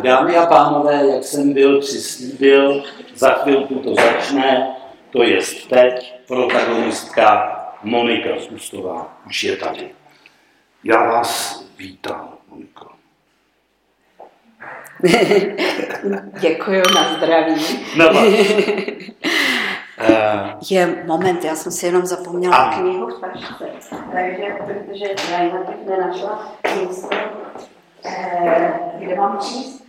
Tak, dámy a pánové, jak jsem byl přislíbil, za chvilku to začne, to je teď protagonistka Monika Zkustová už je tady. Já vás vítám, Moniko. Děkuji, na zdraví. Na vás. Je moment, já jsem si jenom zapomněla a... knihu v tašce, takže, protože já jinak bych nenašla místo, eh, kde mám číst.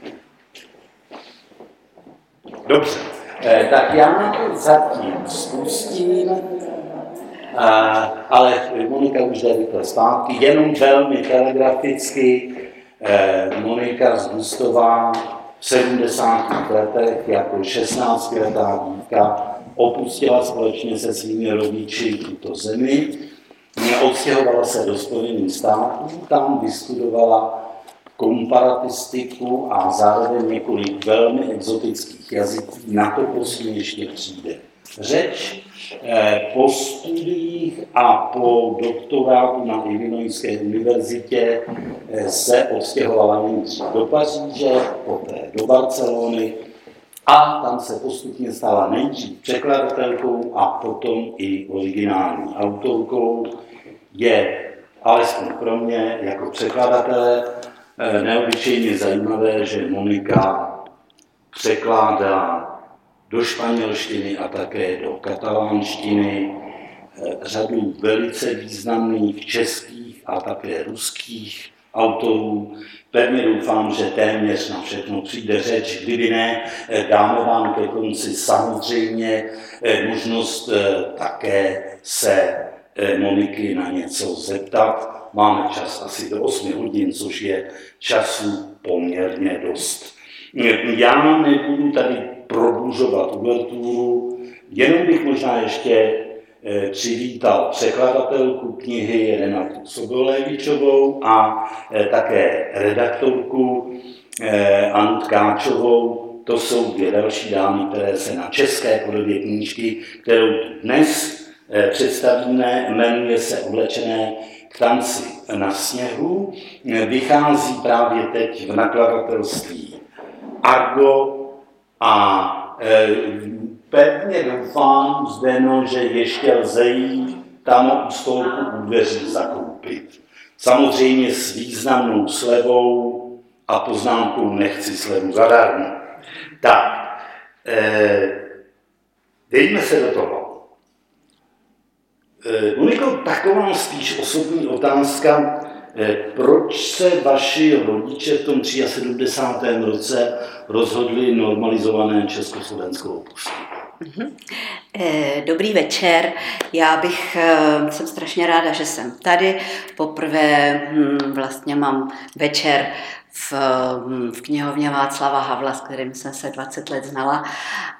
Dobře, eh, tak já to zatím spustím, eh, ale Monika už jde rychle zpátky, jenom velmi telegraficky. Eh, Monika Zgustová v 70. letech jako 16-letá dívka opustila společně se svými rodiči tuto zemi, odstěhovala se do Spojených států, tam vystudovala komparatistiku a zároveň několik velmi exotických jazyků, na to prosím ještě přijde. Řeč eh, po studiích a po doktorátu na Illinoiské univerzitě eh, se odstěhovala nejdřív do Paříže, poté do Barcelony, a tam se postupně stala nejdřív překladatelkou a potom i originální autorkou. Je alespoň pro mě jako překladatele neobyčejně zajímavé, že Monika překládá do španělštiny a také do katalánštiny eh, řadu velice významných českých a také ruských autorů. Pevně doufám, že téměř na všechno přijde řeč. Kdyby ne, eh, dáme vám ke konci samozřejmě eh, možnost eh, také se Moniky na něco zeptat. Máme čas asi do 8 hodin, což je času poměrně dost. Já nebudu tady prodlužovat uverturu, jenom bych možná ještě Eh, přivítal překladatelku knihy Renatu Sobolevičovou a eh, také redaktorku eh, Anu Tkáčovou. To jsou dvě další dámy, které se na české podobě knížky, kterou dnes představíme, jmenuje se Oblečené k tanci na sněhu. Vychází právě teď v nakladatelství Argo a Pevně doufám, Zdeno, že ještě lze jít tam u stolku u dveří zakoupit. Samozřejmě s významnou slevou a poznámkou nechci slevu zadarmo. Tak, eh, dejme se do toho. Eh, Moniko, taková spíš osobní otázka, eh, proč se vaši rodiče v tom 73. roce rozhodli normalizované Československo opustit? Mhm. Eh, dobrý večer. Já bych, eh, jsem strašně ráda, že jsem tady. Poprvé hm, vlastně mám večer v, v knihovně Václava Havla, s kterým jsem se 20 let znala.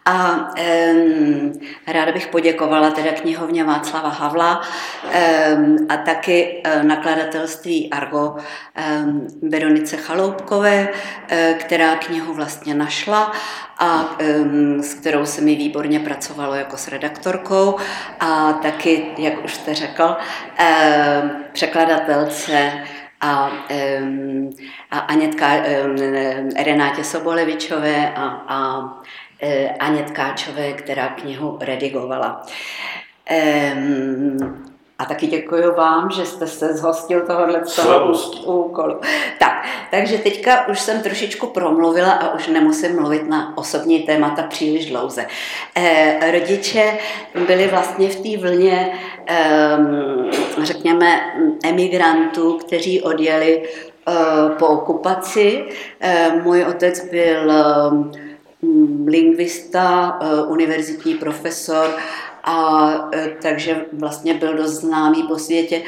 A um, ráda bych poděkovala teda knihovně Václava Havla um, a taky uh, nakladatelství Argo um, Veronice Chaloupkové, uh, která knihu vlastně našla a um, s kterou se mi výborně pracovalo jako s redaktorkou a taky, jak už jste řekl, um, překladatelce a, a Anětka, Renátě Sobolevičové a, a e, Káčové, která knihu redigovala. A taky děkuji vám, že jste se zhostil tohohle úkolu. Tak, takže teďka už jsem trošičku promluvila a už nemusím mluvit na osobní témata příliš dlouze. Eh, rodiče byli vlastně v té vlně, eh, řekněme, emigrantů, kteří odjeli eh, po okupaci. Eh, můj otec byl eh, lingvista, univerzitní profesor a e, takže vlastně byl dost známý po světě.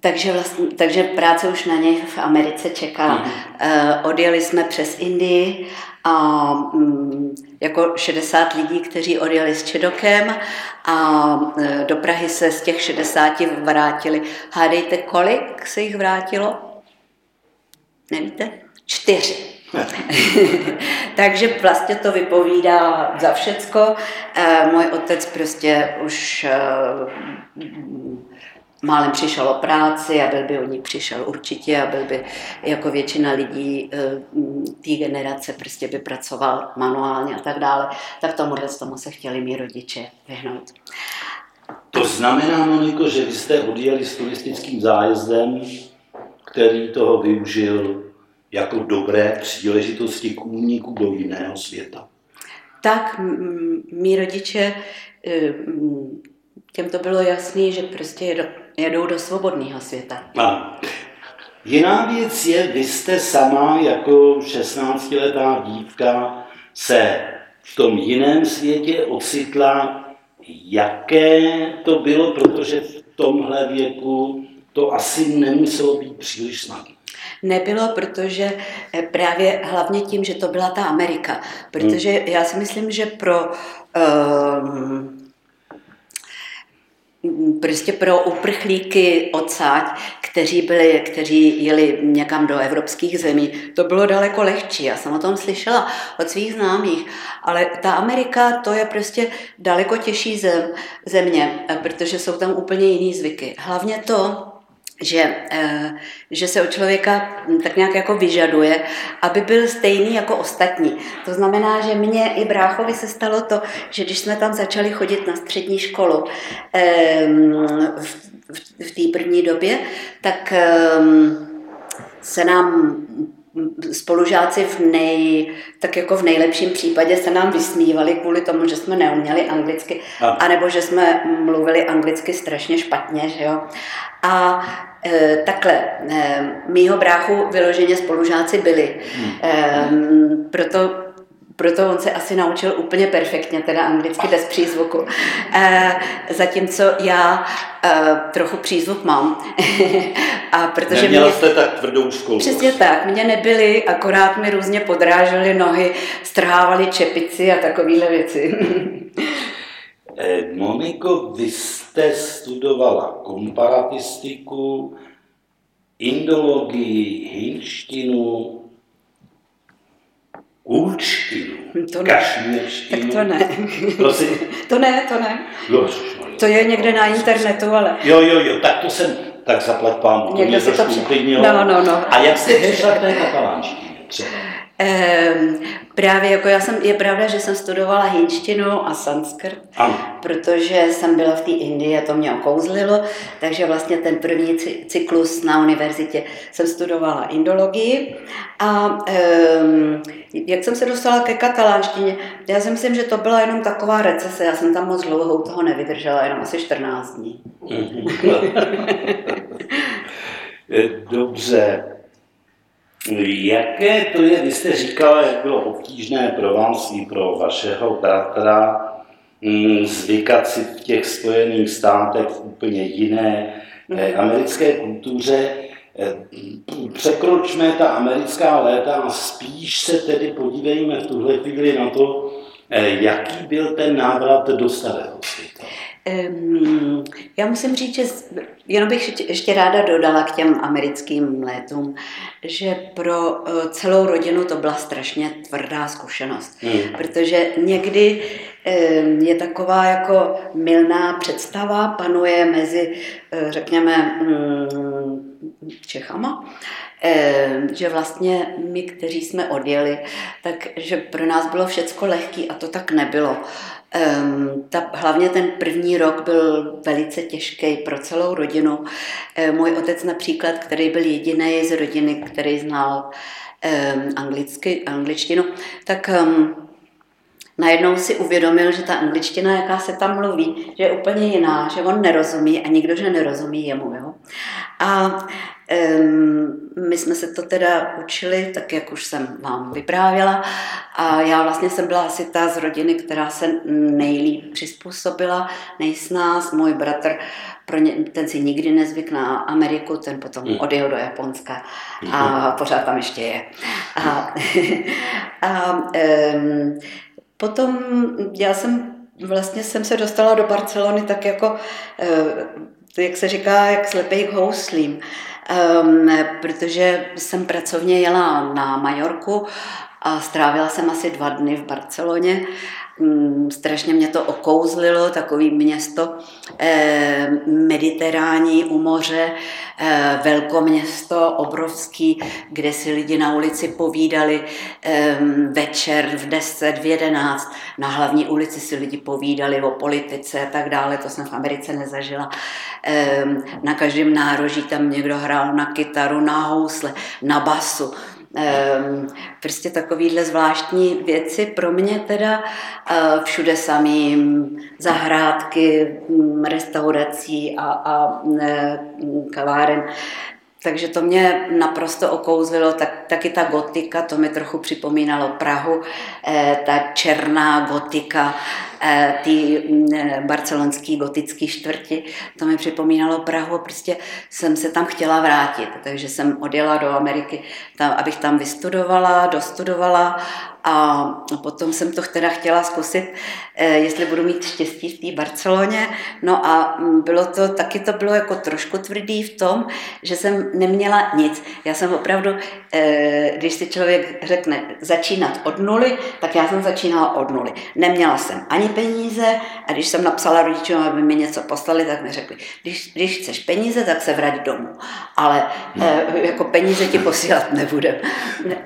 Takže, vlastně, takže práce už na něj v Americe čekala. Mm. odjeli jsme přes Indii a mm, jako 60 lidí, kteří odjeli s Čedokem a e, do Prahy se z těch 60 vrátili. Hádejte, kolik se jich vrátilo? Nevíte? Čtyři. Takže vlastně to vypovídá za všecko. Eh, můj otec prostě už eh, málem přišel o práci a byl by o ní přišel určitě a byl by jako většina lidí eh, té generace prostě by pracoval manuálně a tak dále, tak tomuhle tomu se chtěli mý rodiče vyhnout. To znamená, Moniko, že vy jste odjeli s turistickým zájezdem, který toho využil jako dobré příležitosti k úniku do jiného světa. Tak, mý rodiče, eh, těm to bylo jasné, že prostě jedou do svobodného světa. A jiná věc je, vy jste sama jako 16-letá dívka se v tom jiném světě ocitla, jaké to bylo, protože v tomhle věku to asi nemuselo být příliš snadné. Nebylo, protože eh, právě hlavně tím, že to byla ta Amerika. Protože hmm. já si myslím, že pro um, prostě pro uprchlíky odsáď, kteří, byli, kteří jeli někam do evropských zemí, to bylo daleko lehčí. Já jsem o tom slyšela od svých známých, ale ta Amerika to je prostě daleko těžší zem, země, protože jsou tam úplně jiný zvyky. Hlavně to, že, eh, že se od člověka tak nějak jako vyžaduje, aby byl stejný jako ostatní. To znamená, že mně i bráchovi se stalo to, že když jsme tam začali chodit na střední školu ehm, v té první době, tak ehm, se nám spolužáci v nej, tak jako v nejlepším případě se nám vysmívali kvůli tomu, že jsme neuměli anglicky, anebo že jsme mluvili anglicky strašně špatně, že jo. A e, takhle, e, mýho bráchu vyloženě spolužáci byli. Hmm. E, proto proto on se asi naučil úplně perfektně, teda anglicky bez přízvuku. E, zatímco já e, trochu přízvuk mám. a protože Neměla mě, jste tak tvrdou školu. Přesně tak, mě nebyli, akorát mi různě podrážely nohy, strhávali čepici a takovéhle věci. Eh, Moniko, vy jste studovala komparatistiku, indologii, hinštinu, Kulčtinu, to ne. Tak to ne. Prosím? To ne, to ne. Jo, to je někde na internetu, ale... Jo, jo, jo, tak to jsem, tak zaplať pán, to mě trošku uklidnilo. No, no, no. A jak jste přišla k té katalánštině třeba? Ehm, právě jako já jsem, je pravda, že jsem studovala hinštinu a sanskrt, ano. protože jsem byla v té Indii a to mě okouzlilo, takže vlastně ten první cyklus na univerzitě jsem studovala indologii a ehm, jak jsem se dostala ke katalánštině, já si myslím, že to byla jenom taková recese, já jsem tam moc dlouho u toho nevydržela, jenom asi 14 dní. Dobře, Jaké to je, vy jste říkala, jak bylo obtížné pro vás i pro vašeho bratra mm, zvykat si v těch Spojených státech v úplně jiné eh, americké kultuře. Eh, překročme ta americká léta a spíš se tedy podívejme v tuhle chvíli na to, eh, jaký byl ten návrat do starého světa. Já musím říct, že jenom bych ještě ráda dodala k těm americkým létům, že pro eh, celou rodinu to byla strašně tvrdá zkušenost, hmm. protože někdy je taková jako milná představa, panuje mezi, eh, řekněme, mm, Čechama, že vlastně my, kteří jsme odjeli, takže pro nás bylo všecko lehký a to tak nebylo. Um, ta, hlavně ten první rok byl velice těžký pro celou rodinu. Um, můj otec například, který byl jediný z rodiny, který znal um, anglicky, angličtinu, tak um, najednou si uvědomil, že ta angličtina, jaká se tam mluví, že je úplně jiná, že on nerozumí a nikdo, že nerozumí jemu. Jo? A my jsme se to teda učili, tak jak už jsem vám vyprávěla. A já vlastně jsem byla asi ta z rodiny, která se nejlíp přizpůsobila, nejsnáz. Můj bratr, pro ně, ten si nikdy nezvyk na Ameriku, ten potom hmm. odjel do Japonska a hmm. pořád tam ještě je. A, a um, potom já jsem vlastně jsem se dostala do Barcelony tak jako, eh, jak se říká, jak slepej k houslím. Um, protože jsem pracovně jela na Majorku a strávila jsem asi dva dny v Barceloně strašně mě to okouzlilo, takový město eh, mediterální u moře, eh, velkoměsto obrovský, kde si lidi na ulici povídali eh, večer v 10, v 11, na hlavní ulici si lidi povídali o politice a tak dále, to jsem v Americe nezažila. Na každém nároží tam někdo hrál na kytaru, na housle, na basu. Ehm, prostě takovýhle zvláštní věci pro mě teda eh, všude samý zahrádky, mm, restaurací a, a kaváren. Takže to mě naprosto okouzlilo, tak, taky ta gotika, to mi trochu připomínalo Prahu, eh, ta černá gotika, eh, ty eh, barcelonský gotický čtvrti, to mi připomínalo Prahu a prostě jsem se tam chtěla vrátit, takže jsem odjela do Ameriky, tam, abych tam vystudovala, dostudovala a potom jsem to teda chtěla zkusit, eh, jestli budu mít štěstí v té Barceloně. No a mm, bylo to, taky to bylo jako trošku tvrdý v tom, že jsem neměla nic. Já jsem opravdu, eh, když si člověk řekne začínat od nuly, tak já jsem začínala od nuly. Neměla jsem ani peníze a když jsem napsala rodičům, aby mi něco poslali, tak mi řekli, když, když chceš peníze, tak se vrať domů. Ale no. jako peníze ti posílat nebudem.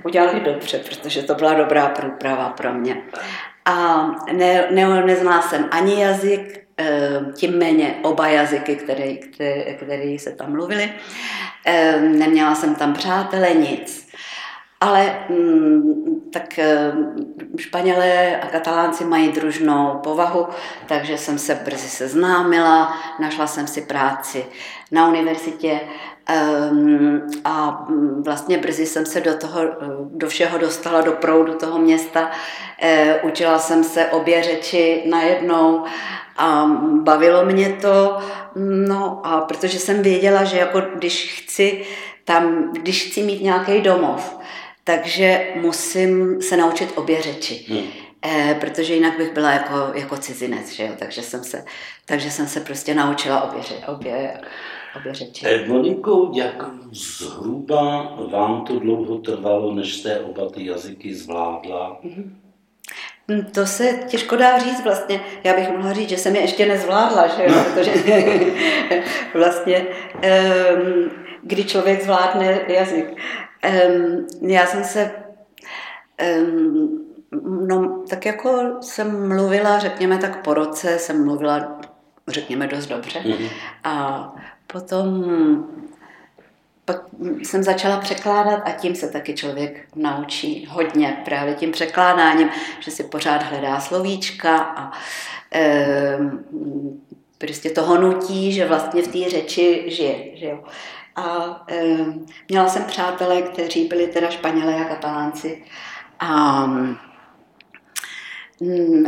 Udělali dobře, protože to byla dobrá průprava pro mě. A ne, ne, neznala jsem ani jazyk, eh, tím méně oba jazyky, které, které, které se tam mluvily. Eh, neměla jsem tam přátele, nic. Ale mm, tak eh, Španělé a Katalánci mají družnou povahu, takže jsem se brzy seznámila, našla jsem si práci na univerzitě a vlastně brzy jsem se do toho, do všeho dostala, do proudu toho města. Uh, učila jsem se obě řeči najednou a bavilo mě to, no a protože jsem věděla, že jako když chci tam, když chci mít nějaký domov, takže musím se naučit obě řeči. Hmm. Eh, protože jinak bych byla jako, jako cizinec, že jo? Takže, jsem se, takže jsem se prostě naučila obě, obě obě řeči. Moniko, jak zhruba vám to dlouho trvalo, než jste oba ty jazyky zvládla? Mm-hmm. To se těžko dá říct vlastně. Já bych mohla říct, že jsem je ještě nezvládla, že jo? protože vlastně um, kdy člověk zvládne jazyk. Um, já jsem se um, no, tak jako jsem mluvila, řekněme tak po roce, jsem mluvila řekněme dost dobře. Mm-hmm. A Potom pak jsem začala překládat a tím se taky člověk naučí hodně právě tím překládáním, že si pořád hledá slovíčka a e, prostě toho nutí, že vlastně v té řeči žije. Že jo. A e, měla jsem přátelé, kteří byli teda Španělé a Katalánci a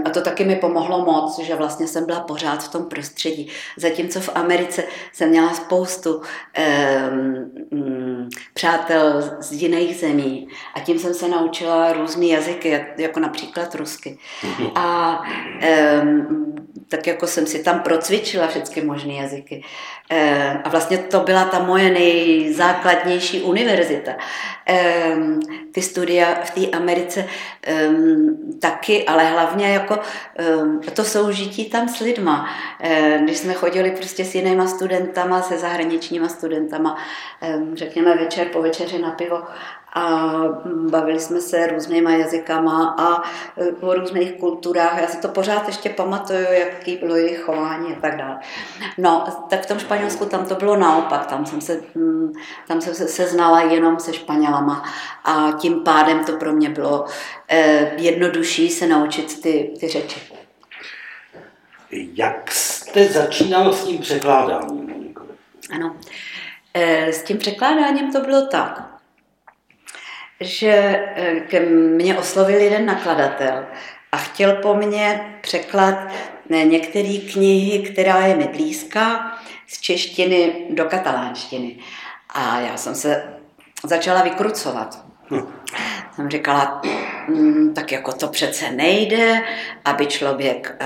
a to taky mi pomohlo moc, že vlastně jsem byla pořád v tom prostředí. Zatímco v Americe jsem měla spoustu um, přátel z jiných zemí a tím jsem se naučila různé jazyky, jako například rusky. A um, tak jako jsem si tam procvičila všechny možné jazyky. Eh, a vlastně to byla ta moje nejzákladnější univerzita. Ehm, ty studia v té Americe ehm, taky, ale hlavně jako ehm, to soužití tam s lidma. Eh, když jsme chodili prostě s jinýma studentama, se zahraničníma studentama, řekněme večer po večeři na pivo a bavili jsme se různýma jazykama a e, o různých kulturách. Já si to pořád ještě pamatuju, jaký bylo jejich chování a tak dále. No, tak v tom Španělsku tam to bylo naopak, tam jsem se, mm, tam jsem se seznala jenom se Španělama a tím pádem to pro mě bylo eh, jednodušší se naučit ty, ty řeči. Jak jste začínal s tím překládáním? Ano, e, s tím překládáním to bylo tak, že eh, ke mně oslovil jeden nakladatel a chtěl po mně překlad eh, některé knihy, která je mi blízká, z češtiny do katalánštiny. A já jsem se začala vykrucovat. Hm. Jsem říkala, hm, tak jako to přece nejde, aby člověk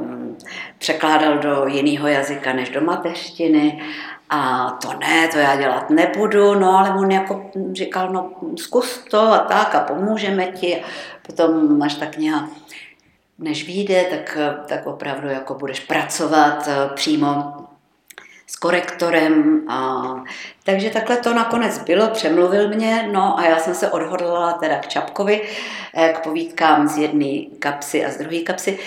um, překládal do jiného jazyka než do mateřštiny a to ne, to já dělat nebudu, no ale on jako říkal, no zkus to a tak a pomůžeme ti. Potom máš ta kniha než vyjde, tak, tak opravdu jako budeš pracovat přímo s korektorem. A, takže takhle to nakonec bylo, přemluvil mě, no a já jsem se odhodlala teda k Čapkovi, eh, k povídkám z jedné kapsy a z druhé kapsy,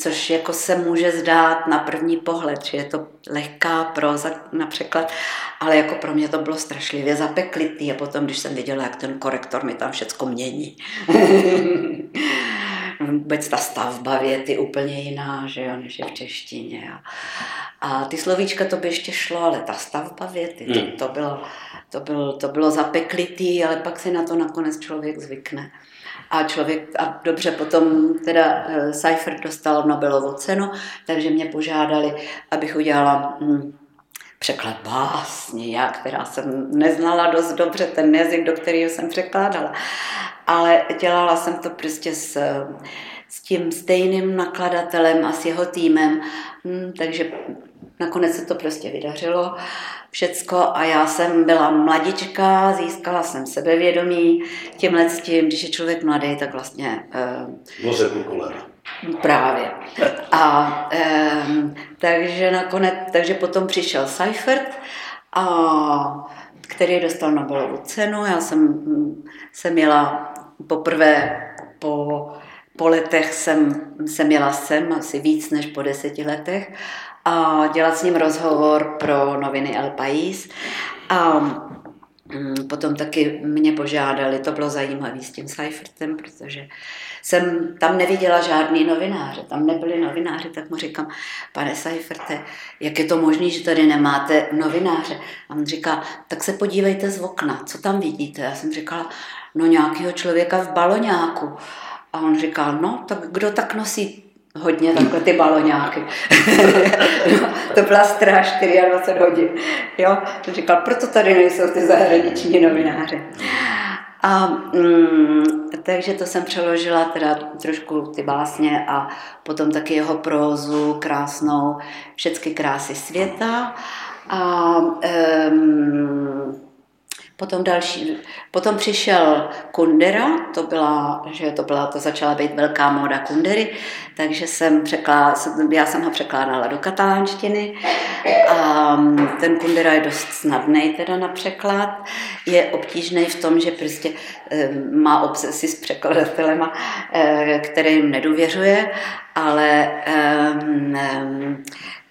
což jako se může zdát na první pohled, že je to lehká proza na překlad, ale jako pro mě to bylo strašlivě zapeklitý a potom, když jsem viděla, jak ten korektor mi tam všecko mění. vůbec ta stavba věty úplně jiná, že jo, než je v češtině. A, a ty slovíčka to by ještě šlo, ale ta stavba věty, to, hmm. to, bylo, to, bylo, to bylo zapeklitý, ale pak si na to nakonec člověk zvykne. A člověk, a dobře, potom teda uh, Seifert dostal Nobelovu cenu, takže mě požádali, abych udělala hm, překlad básně, já, která jsem neznala dost dobře ten jazyk, do kterého jsem překládala. Ale dělala jsem to prostě s, s tím stejným nakladatelem a s jeho týmem, hm, takže nakonec se to prostě vydařilo všecko. A já jsem byla mladička, získala jsem sebevědomí. Tímhle s tím, když je člověk mladý, tak vlastně... Uh, Právě. A um, takže nakonec, takže potom přišel Seifert, a, který dostal Nobelovu cenu. Já jsem, jsem měla poprvé po, po letech jsem, jsem měla sem, asi víc než po deseti letech, a dělat s ním rozhovor pro noviny El País. A mm, potom taky mě požádali, to bylo zajímavé s tím Seifertem, protože jsem tam neviděla žádný novináře, tam nebyli novináři, tak mu říkám, pane Seiferte, jak je to možné, že tady nemáte novináře? A on říká, tak se podívejte z okna, co tam vidíte? Já jsem říkala, no nějakého člověka v baloňáku. A on říkal, no, tak kdo tak nosí hodně takhle ty baloňáky. no, to byla stráž 24 hodin. Jo? Říkal, proto tady nejsou ty zahraniční novináře. A mm, takže to jsem přeložila teda trošku ty básně a potom taky jeho prózu krásnou, všechny krásy světa. A um, Potom, další, potom přišel Kundera, to byla, že to byla, to začala být velká móda Kundery, takže jsem překládala, já jsem ho překládala do katalánštiny a ten Kundera je dost snadný teda na překlad, je obtížný v tom, že prostě má obsesi s překladatelema, eh, který jim nedůvěřuje, ale um, um,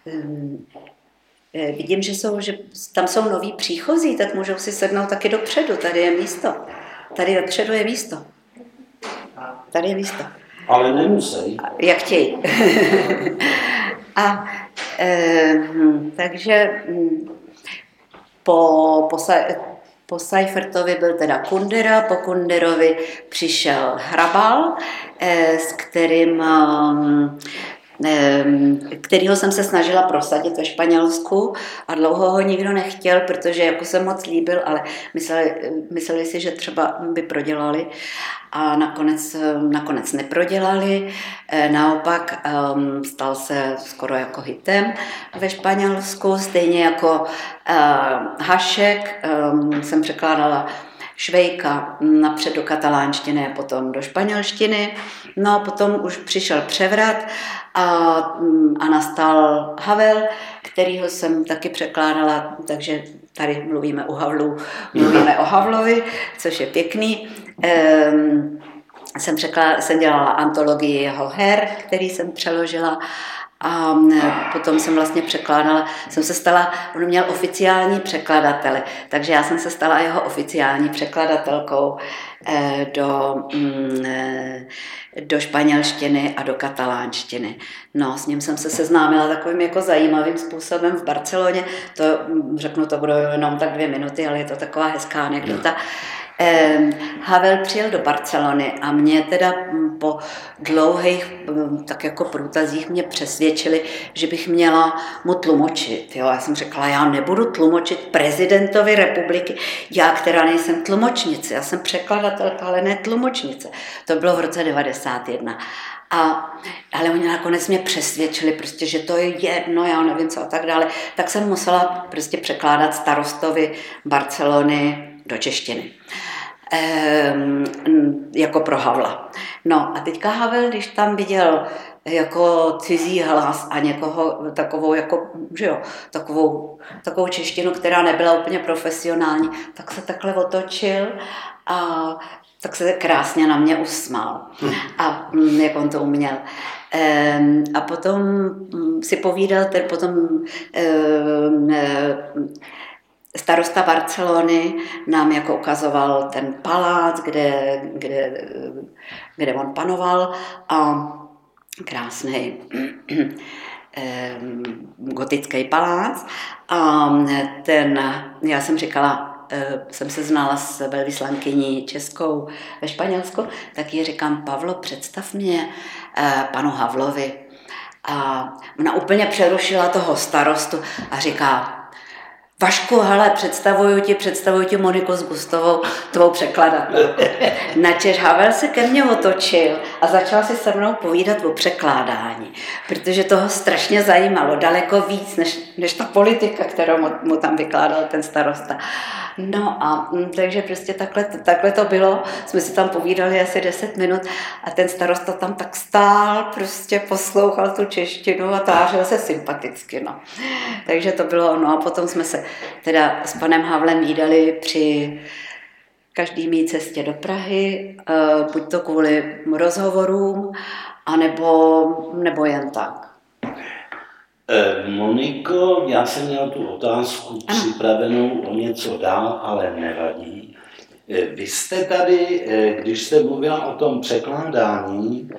Eh, vidím, že, jsou, že tam jsou noví příchozí, tak můžou si sednout taky dopředu. Tady je místo. Tady dopředu je místo. Tady je místo. Ale nemusí. Jak chtějí. A e, takže hm, po, po, po Seifertovi byl teda Kundera, po Kunderovi přišel Hrabal, e, s kterým hm, kterého jsem se snažila prosadit ve Španělsku a dlouho ho nikdo nechtěl, protože jako jsem moc líbil, ale mysleli, mysleli si, že třeba by prodělali a nakonec, nakonec neprodělali. E, naopak stal se skoro jako hitem ve Španělsku, stejně jako Hašek jsem překládala Švejka napřed do katalánštiny potom do španělštiny. No a potom už přišel převrat a, a nastal Havel, kterýho jsem taky překládala, takže tady mluvíme o Havlu, mluvíme o Havlovi, což je pěkný. Ehm, jsem, překládala, jsem dělala antologii jeho her, který jsem přeložila a potom jsem vlastně překládala, jsem se stala, on měl oficiální překladatele, takže já jsem se stala jeho oficiální překladatelkou eh, do, eh, do španělštiny a do katalánštiny. No, s ním jsem se seznámila takovým jako zajímavým způsobem v Barceloně. To, řeknu, to budou jenom tak dvě minuty, ale je to taková hezká anekdota. Havel přijel do Barcelony a mě teda po dlouhých tak jako průtazích mě přesvědčili, že bych měla mu tlumočit. Jo, já jsem řekla, já nebudu tlumočit prezidentovi republiky, já, která nejsem tlumočnice, já jsem překladatelka, ale ne tlumočnice. To bylo v roce 91. A, ale oni nakonec mě přesvědčili, prostě, že to je jedno, já nevím co a tak dále. Tak jsem musela prostě překládat starostovi Barcelony do češtiny. jako pro Havla. No a teďka Havel, když tam viděl jako cizí hlas a někoho takovou, jako, že jo, takovou, takovou češtinu, která nebyla úplně profesionální, tak se takhle otočil a tak se krásně na mě usmál. A mm, jak on to uměl. A potom mm, si povídal, ten potom starosta Barcelony nám jako ukazoval ten palác, kde, kde, kde on panoval a krásný gotický palác. A ten, já jsem říkala, eh, jsem se znala s velvyslankyní českou ve Španělsku, tak ji říkám, Pavlo, představ mě eh, panu Havlovi. A ona úplně přerušila toho starostu a říká, Vašku, hele, představuju ti, představuju ti Moniku s Gustavou, tvou překladatelku. Načež Havel se ke mně otočil a začal si se mnou povídat o překládání, protože toho strašně zajímalo, daleko víc než, než ta politika, kterou mu, mu tam vykládal ten starosta. No a mm, takže prostě takhle, takhle to bylo, jsme si tam povídali asi 10 minut a ten starosta tam tak stál, prostě poslouchal tu češtinu a tářil se sympaticky, no. Takže to bylo, no a potom jsme se teda s panem Havlem jídali při každý mý cestě do Prahy, eh, buď to kvůli rozhovorům, anebo, nebo jen tak. Eh, Moniko, já jsem měl tu otázku ano. připravenou o něco dál, ale nevadí. Eh, vy jste tady, když jste mluvila o tom překládání,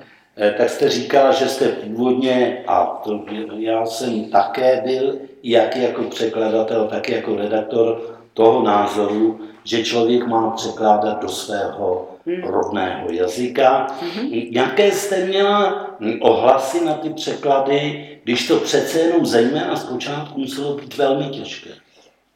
tak jste říkala, že jste původně, a to já jsem také byl, jak jako překladatel, tak jako redaktor toho názoru, že člověk má překládat do svého hmm. rodného jazyka. Hmm. Jaké jste měla ohlasy na ty překlady, když to přece jenom zejména zpočátku muselo být velmi těžké?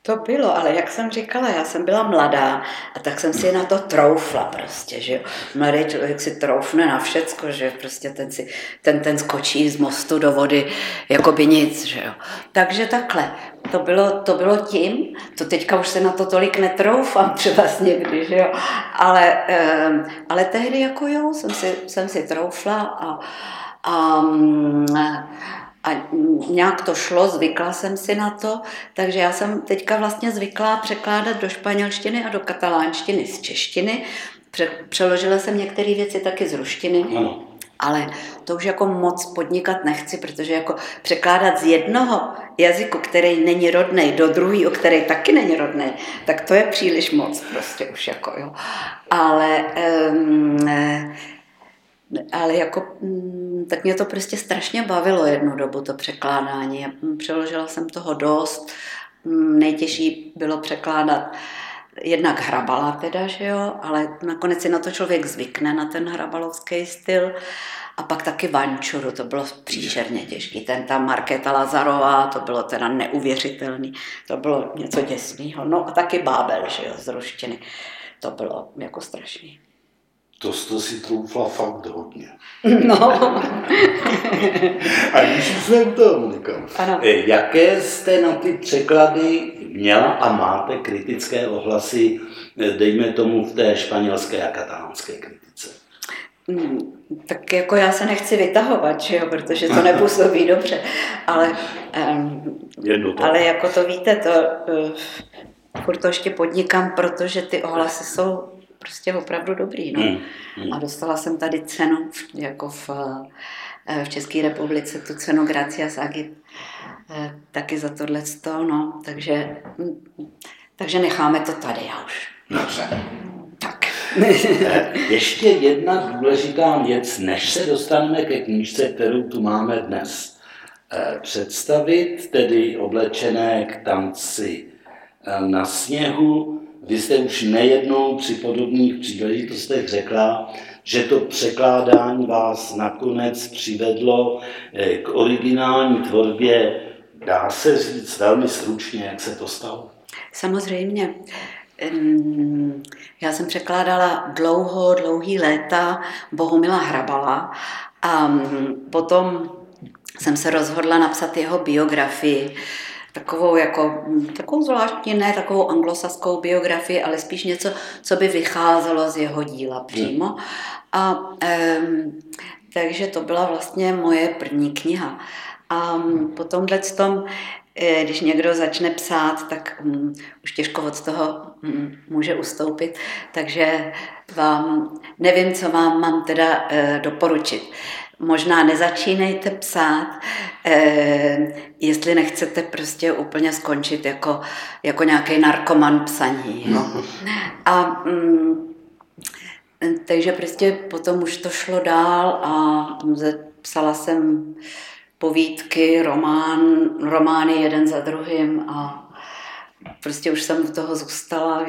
To bylo, ale jak jsem říkala, já jsem byla mladá a tak jsem si na to troufla prostě, že. Mladý člověk si troufne na všecko, že prostě ten, si, ten, ten skočí z mostu do vody jako by nic, že jo. Takže takhle, to bylo, to bylo tím, to teďka už se na to tolik netroufám třeba někdy, že jo. Ale, ale tehdy jako jo, jsem si, jsem si troufla a, a a nějak to šlo, zvykla jsem si na to, takže já jsem teďka vlastně zvyklá překládat do španělštiny a do katalánštiny z češtiny. Přeložila jsem některé věci taky z ruštiny. Ano. Ale to už jako moc podnikat nechci, protože jako překládat z jednoho jazyku, který není rodný, do druhého, který taky není rodný, tak to je příliš moc prostě už jako, jo. Ale um, ale jako, mm, tak mě to prostě strašně bavilo jednu dobu, to překládání. Přeložila jsem toho dost. Mm, nejtěžší bylo překládat jednak hrabala teda, že jo, ale nakonec si na to člověk zvykne, na ten hrabalovský styl. A pak taky Vančuru, to bylo příšerně těžký. Ten tam Markéta Lazarová, to bylo teda neuvěřitelný, to bylo něco děsného. No a taky Bábel, že jo, z ruštiny. To bylo jako strašný. To jste si troufla fakt hodně. No. a když jsme to, Monika, jaké jste na ty překlady měla a máte kritické ohlasy, eh, dejme tomu v té španělské a katalánské kritice? Hmm, tak jako já se nechci vytahovat, že jo, protože to nepůsobí dobře, ale, um, ale jako to víte, to uh, furt to ještě podnikám, protože ty ohlasy jsou prostě opravdu dobrý. No. Mm, mm. A dostala jsem tady cenu, jako v, eh, v České republice, tu cenu Gracias Agit, eh, taky za tohle no, takže, mm, takže necháme to tady, já už. Dobře. Tak. Eh, ještě jedna důležitá věc, než se dostaneme ke knížce, kterou tu máme dnes představit, tedy oblečené k tanci na sněhu, vy jste už nejednou při podobných příležitostech řekla, že to překládání vás nakonec přivedlo eh, k originální tvorbě. Dá se říct velmi stručně, jak se to stalo? Samozřejmě. Já jsem překládala dlouho, dlouhý léta Bohumila Hrabala a potom jsem se rozhodla napsat jeho biografii takovou jako, hm, takovou zvláštní, ne takovou anglosaskou biografii, ale spíš něco, co by vycházelo z jeho díla přímo. A um, takže to byla vlastně moje první kniha. A po tomhle tom, když někdo začne psát, tak um, už těžko od toho um, může ustoupit. Takže vám, nevím, co vám mám teda uh, doporučit. Možná nezačínejte psát, eh, jestli nechcete prostě úplně skončit jako, jako nějaký narkoman psaní. No. A mm, takže prostě potom už to šlo dál a psala jsem povídky, román, romány jeden za druhým a prostě už jsem u toho zůstala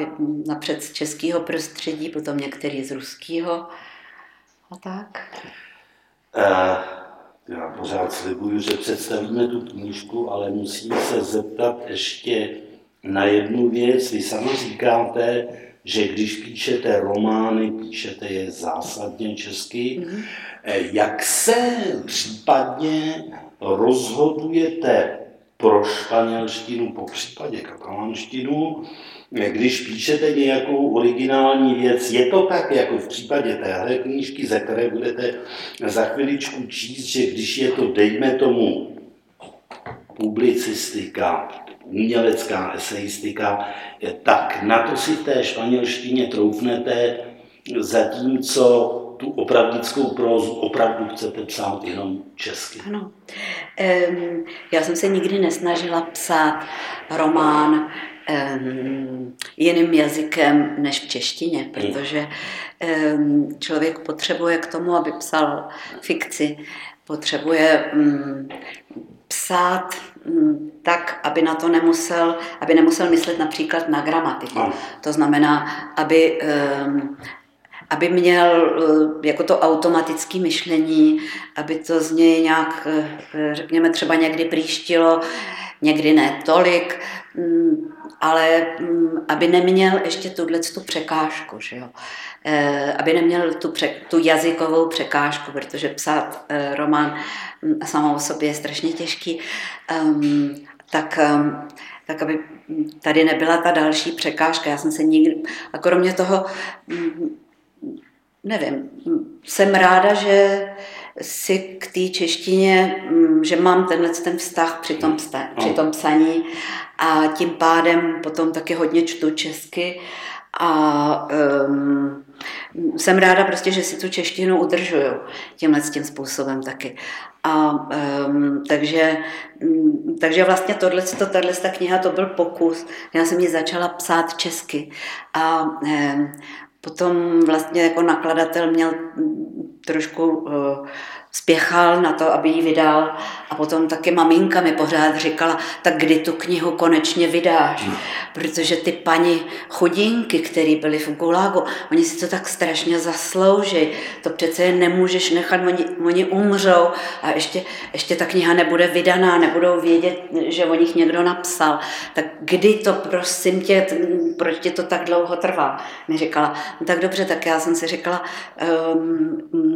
napřed z českého prostředí, potom některý z ruského a tak. Uh, já pořád slibuju, že představíme tu knížku, ale musím se zeptat ještě na jednu věc. Vy sama říkáte, že když píšete romány, píšete je zásadně česky. Mm-hmm. Jak se případně rozhodujete pro španělštinu, po případě katalánštinu, když píšete nějakou originální věc, je to tak, jako v případě téhle knížky, ze které budete za chviličku číst, že když je to, dejme tomu, publicistika, umělecká esejistika, tak na to si v té španělštině troufnete, zatímco tu opravdickou prózu opravdu chcete psát jenom česky. Ano. Um, já jsem se nikdy nesnažila psát román um, jiným jazykem než v češtině, hmm. protože um, člověk potřebuje k tomu, aby psal fikci, potřebuje um, psát um, tak, aby na to nemusel, aby nemusel myslet například na gramatiku. To znamená, aby um, aby měl jako to automatické myšlení, aby to z něj nějak, řekněme, třeba někdy příštilo, někdy ne tolik, mm, ale mm, aby neměl ještě tuhle tu překážku, že jo? Eh, aby neměl tu, pře, tu jazykovou překážku, protože psát román mm, samou o sobě je strašně těžký, ehm, tak, ehm, tak aby tady nebyla ta další překážka. Já jsem se nikdy, a kromě toho nevím, jsem ráda, že si k té češtině, mm, že mám tenhle ten vztah při tom, psta, při tom psaní. A tím pádem potom taky hodně čtu česky. A um, jsem ráda prostě, že si tu češtinu udržuju tímhle tím způsobem taky. A, um, takže, um, takže vlastně tohle, tahle ta kniha, to byl pokus. Já jsem ji začala psát česky. A um, Potom vlastně jako nakladatel měl trošku uh, spěchal na to, aby ji vydal a potom taky maminka mi pořád říkala, tak kdy tu knihu konečně vydáš, hmm. Protože ty paní chudinky, které byly v Gulagu, oni si to tak strašně zaslouží, to přece je nemůžeš nechat, oni, oni umřou. A ještě, ještě ta kniha nebude vydaná, nebudou vědět, že o nich někdo napsal, tak kdy to prosím tě, proč ti to tak dlouho trvá? Mi říkala, no tak dobře, tak já jsem si říkala, um,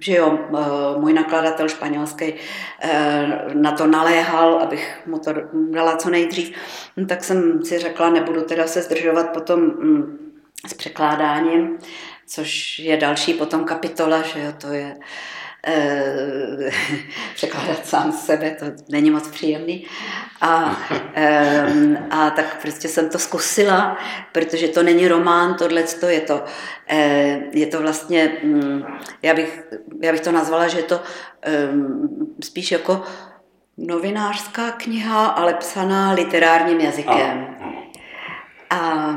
že jo, eh, můj nakladatel španělský eh, na to naléhal, abych mu to dala co nejdřív, no, tak jsem si řekla, nebudu teda se zdržovat potom mm, s překládáním, což je další potom kapitola, že jo, to je Eh, překládat sám sebe, to není moc příjemný. A, a tak prostě jsem to zkusila, protože to není román, tohle je to, eh, je to vlastně, mm, já bych, já bych to nazvala, že je to spíš jako novinářská kniha, ale psaná literárním jazykem. A,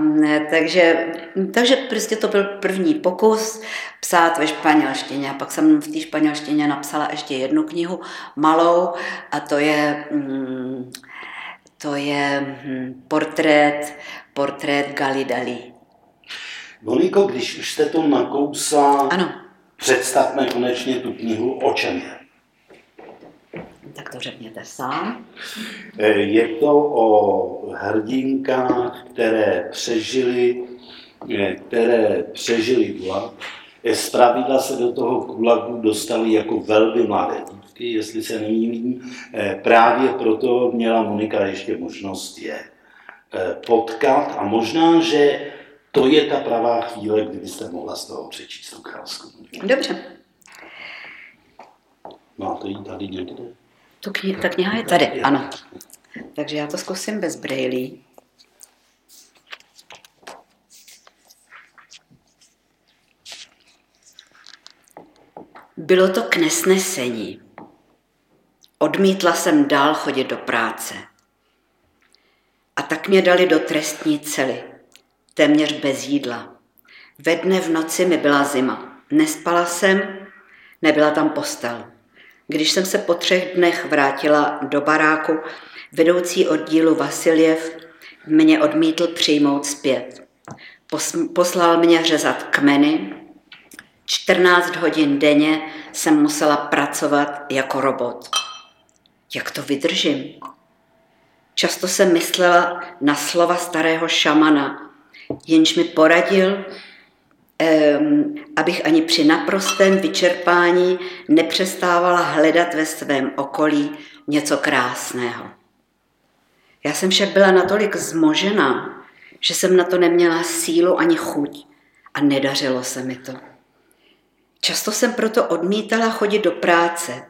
takže, takže prostě to byl první pokus psát ve španělštině. A pak jsem v té španělštině napsala ještě jednu knihu, malou, a to je, mm, to je hm, portrét, portrét Gali Dali. Moniko, když už jste to nakousla, ano. představme konečně tu knihu, o čem je. Tak to řekněte sám. Eh, je to o hrdinkách, které přežili, eh, které přežili gulag. Eh, pravidla se do toho gulagu dostali jako velmi mladé dívky, jestli se nemýlím. Právě proto měla Monika ještě možnost je potkat a možná, že to je ta pravá chvíle, kdy byste mohla z toho přečíst tu krásku. Dobře. Máte ji tady někde? Tu kni- ta kniha je tady, ano. Takže já to zkusím bez brejlí. Bylo to k nesnesení. Odmítla jsem dál chodit do práce. A tak mě dali do trestní cely, téměř bez jídla. Ve dne v noci mi byla zima. Nespala jsem, nebyla tam postel. Když jsem se po třech dnech vrátila do baráku, vedoucí oddílu Vasiljev mě odmítl přijmout zpět. Poslal mě řezat kmeny, 14 hodin denně jsem musela pracovat jako robot. Jak to vydržím? Často jsem myslela na slova starého šamana, jenž mi poradil, abych ani při naprostém vyčerpání nepřestávala hledat ve svém okolí něco krásného. Já jsem však byla natolik zmožená, že jsem na to neměla sílu ani chuť a nedařilo se mi to. Často jsem proto odmítala chodit do práce.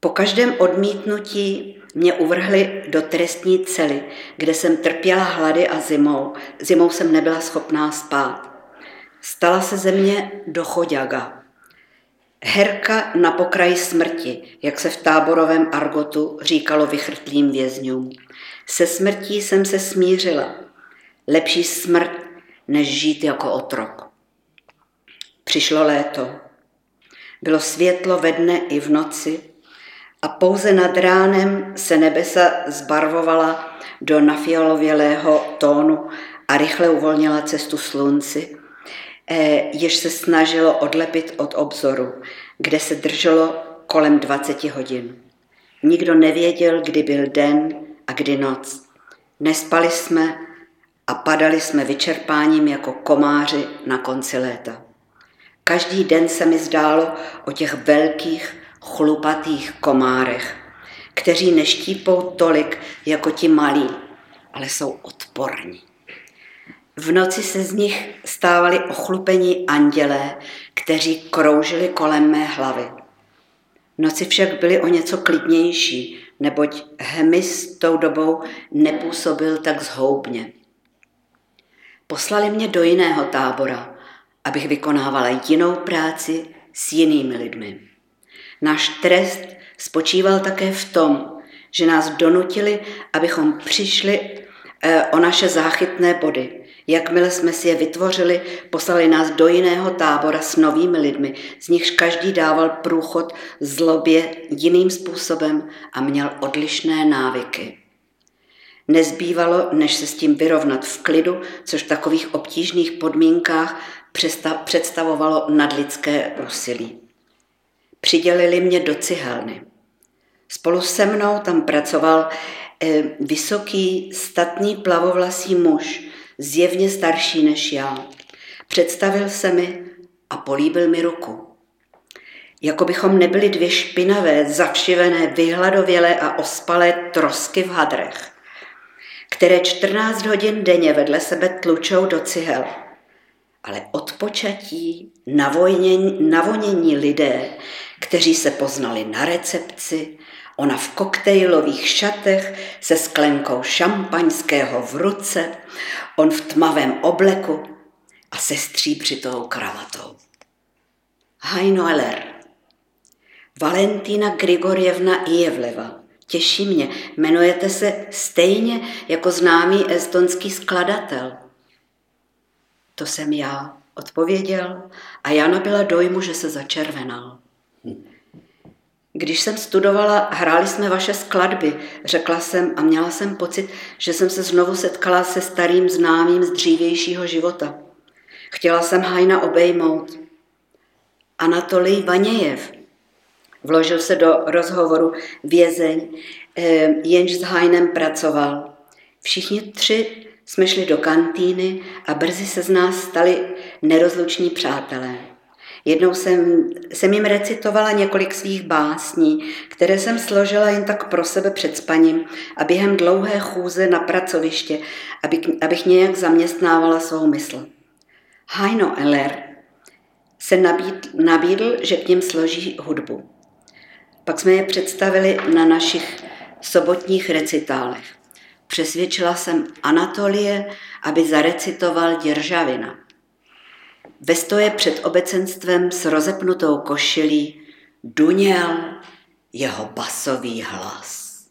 Po každém odmítnutí mě uvrhli do trestní cely, kde jsem trpěla hlady a zimou. Zimou jsem nebyla schopná spát. Stala se ze mě dochoďaga. Herka na pokraji smrti, jak se v táborovém argotu říkalo vychrtlým vězňům. Se smrtí jsem se smířila. Lepší smrt, než žít jako otrok. Přišlo léto. Bylo světlo ve dne i v noci a pouze nad ránem se nebesa zbarvovala do nafialovělého tónu a rychle uvolnila cestu slunci, eh, jež se snažilo odlepit od obzoru, kde se drželo kolem 20 hodin. Nikdo nevěděl, kdy byl den a kdy noc. Nespali jsme a padali jsme vyčerpáním jako komáři na konci léta. Každý den se mi zdálo o těch velkých, chlupatých komárech, kteří neštípou tolik jako ti malí, ale jsou odporní. V noci se z nich stávali ochlupení andělé, kteří kroužili kolem mé hlavy. Noci však byly o něco klidnější, neboť Hemis tou dobou nepůsobil tak zhoubně. Poslali mě do jiného tábora, abych vykonávala jinou práci s jinými lidmi. Náš trest spočíval také v tom, že nás donutili, abychom přišli eh, o naše záchytné body. Jakmile jsme si je vytvořili, poslali nás do jiného tábora s novými lidmi, z nichž každý dával průchod zlobě jiným způsobem a měl odlišné návyky. Nezbývalo, než se s tím vyrovnat v klidu, což v takových obtížných podmínkách představovalo nadlidské úsilí. Přidělili mě do cihelny. Spolu se mnou tam pracoval eh, vysoký, statný plavovlasý muž, zjevně starší než já. Představil se mi a políbil mi ruku. Jako bychom nebyli dvě špinavé, zavšivené, vyhladovělé a ospalé trosky v hadrech, které 14 hodin denně vedle sebe tlučou do cihel ale odpočatí, navonění, navonění lidé, kteří se poznali na recepci, ona v koktejlových šatech se sklenkou šampaňského v ruce, on v tmavém obleku a se stříbřitou kravatou. Hajno Eller, Valentína Grigorjevna Ijevleva, těší mě, jmenujete se stejně jako známý estonský skladatel – to jsem já, odpověděl a já nabila dojmu, že se začervenal. Když jsem studovala, hráli jsme vaše skladby, řekla jsem a měla jsem pocit, že jsem se znovu setkala se starým známým z dřívějšího života. Chtěla jsem Hajna obejmout. Anatolij Vanějev vložil se do rozhovoru vězeň, eh, jenž s Hajnem pracoval. Všichni tři jsme šli do kantýny a brzy se z nás stali nerozluční přátelé. Jednou jsem, jsem jim recitovala několik svých básní, které jsem složila jen tak pro sebe před spaním a během dlouhé chůze na pracoviště, abych, abych nějak zaměstnávala svou mysl. Heino Eller se nabídl, nabídl, že k něm složí hudbu. Pak jsme je představili na našich sobotních recitálech. Přesvědčila jsem Anatolie, aby zarecitoval Děržavina. Ve stoje před obecenstvem s rozepnutou košilí duněl jeho basový hlas.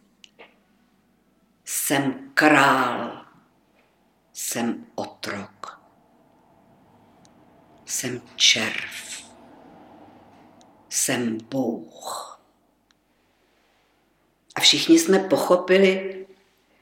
Jsem král, jsem otrok, jsem červ, jsem Bůh. A všichni jsme pochopili,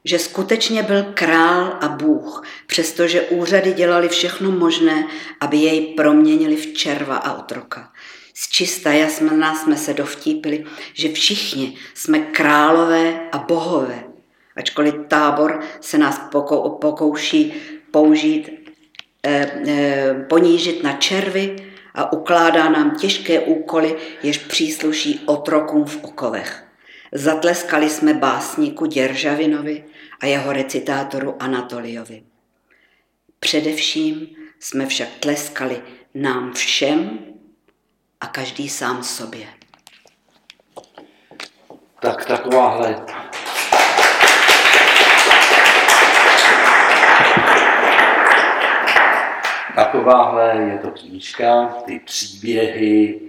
že skutečně byl král a Bůh, přestože úřady dělali všechno možné, aby jej proměnili v červa a otroka. Z čista jasná jsme se dovtípili, že všichni jsme králové a bohové, ačkoliv tábor se nás pokou, pokouší použít, eh, eh, ponížit na červy a ukládá nám těžké úkoly, jež přísluší otrokům v okovech. Zatleskali jsme básníku Děržavinovi a jeho recitátoru Anatoliovi. Především jsme však tleskali nám všem a každý sám sobě. Tak takováhle Takováhle je to knížka, ty příběhy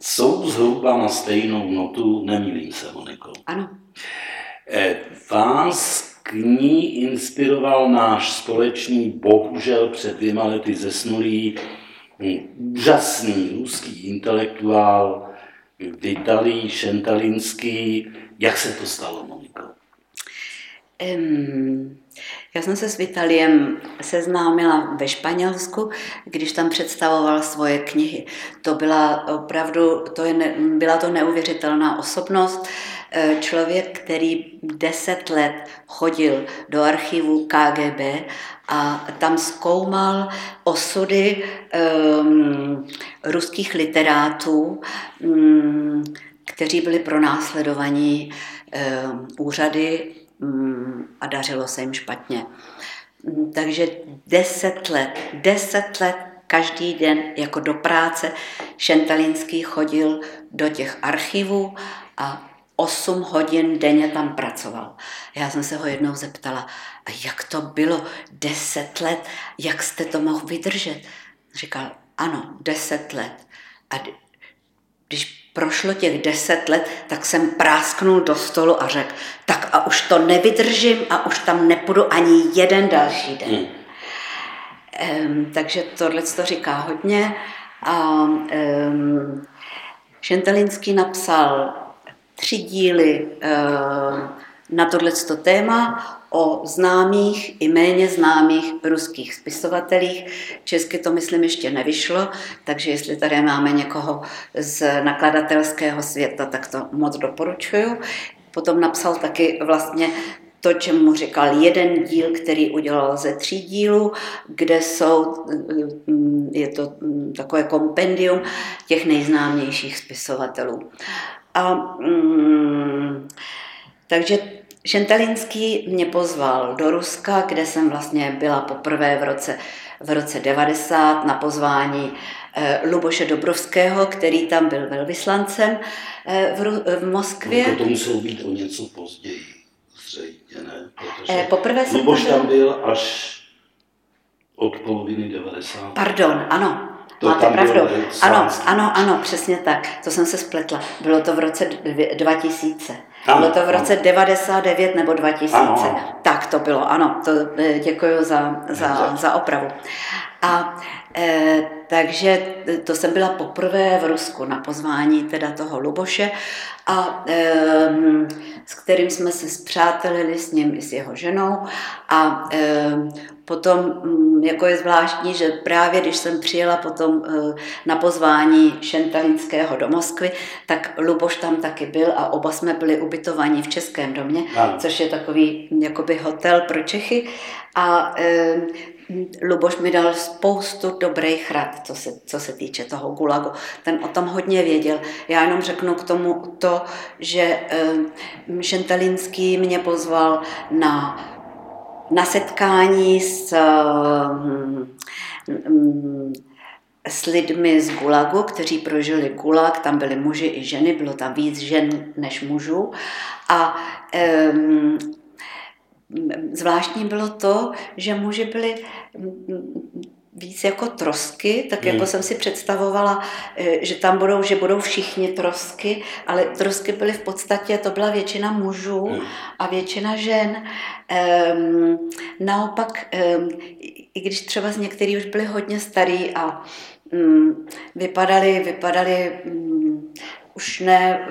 jsou zhruba na stejnou notu, nemýlím se, Moniko. Ano. Eh, vás k ní inspiroval náš společný, bohužel před dvěma lety zesnulý, hm, úžasný ruský intelektuál Vitalij Šentalinský. Jak se to stalo, Moniko? Um, já jsem se s Vitaliem seznámila ve Španělsku, když tam představoval svoje knihy. To byla opravdu, to je byla to neuvěřitelná osobnost, eh, člověk, který deset let chodil do archivu KGB a tam zkoumal osudy um, ruských literátů, um, kteří byli pronásledovaní um, úřady Mm, a dařilo se jim špatně. Mm, takže deset let, deset let každý den jako do práce Šentalinský chodil do těch archivů a 8 hodin denně tam pracoval. Já jsem se ho jednou zeptala, a jak to bylo 10 let, jak jste to mohl vydržet? Říkal, ano, 10 let. A když prošlo těch deset let, tak jsem prásknul do stolu a řekl, tak a už to nevydržím a už tam nepůjdu ani jeden další den. Hmm. Um, takže tohle to říká hodně. A um, Šentelinský napsal tři díly um, na tohle téma o známých i méně známých ruských spisovatelích. Česky to, myslím, ještě nevyšlo, takže jestli tady máme někoho z nakladatelského světa, tak to moc doporučuju. Potom napsal taky vlastně to, čemu říkal jeden díl, který udělal ze tří dílů, kde jsou, je to takové kompendium těch nejznámějších spisovatelů. A, mm, takže Šentalinský mě pozval do Ruska, kde jsem vlastně byla poprvé v roce, v roce 90 na pozvání eh, Luboše Dobrovského, který tam byl velvyslancem eh, v, v Moskvě. No, to muselo být o něco později, zřejmě, ne? Protože eh, poprvé jsem Luboš tam byl až od poloviny 90. Pardon, ano, to Máte pravdu. Ano, ano, ano, přesně tak. To jsem se spletla. Bylo to v roce 2000. Ano, bylo to v roce ano. 99 nebo 2000. Ano. Tak to bylo, ano. To eh, děkuji za, za, za opravu. A e, takže to jsem byla poprvé v Rusku na pozvání teda toho Luboše a e, s kterým jsme se zpřátelili s ním i s jeho ženou a e, potom mm, jako je zvláštní, že právě když jsem přijela potom e, na pozvání Šentalinského do Moskvy, tak Luboš tam taky byl a oba jsme byli ubytovaní v Českém domě, ano. což je takový jakoby hotel pro Čechy a e, Luboš mi dal spoustu dobrých rad, co se, co se týče toho gulagu. Ten o tom hodně věděl. Já jenom řeknu k tomu to, že um, Šentelinský mě pozval na, na setkání s, um, s lidmi z Gulagu, kteří prožili Gulag, tam byli muži i ženy, bylo tam víc žen než mužů. A um, zvláštní bylo to, že muži byli víc jako trosky, tak jako hmm. jako jsem si představovala, e, že tam budou, že budou všichni trosky, ale trosky byly v podstatě, to byla většina mužů hmm. a většina žen. Um, naopak, um, i když třeba z některých už byli hodně starý a um, vypadali, vypadali um, už ne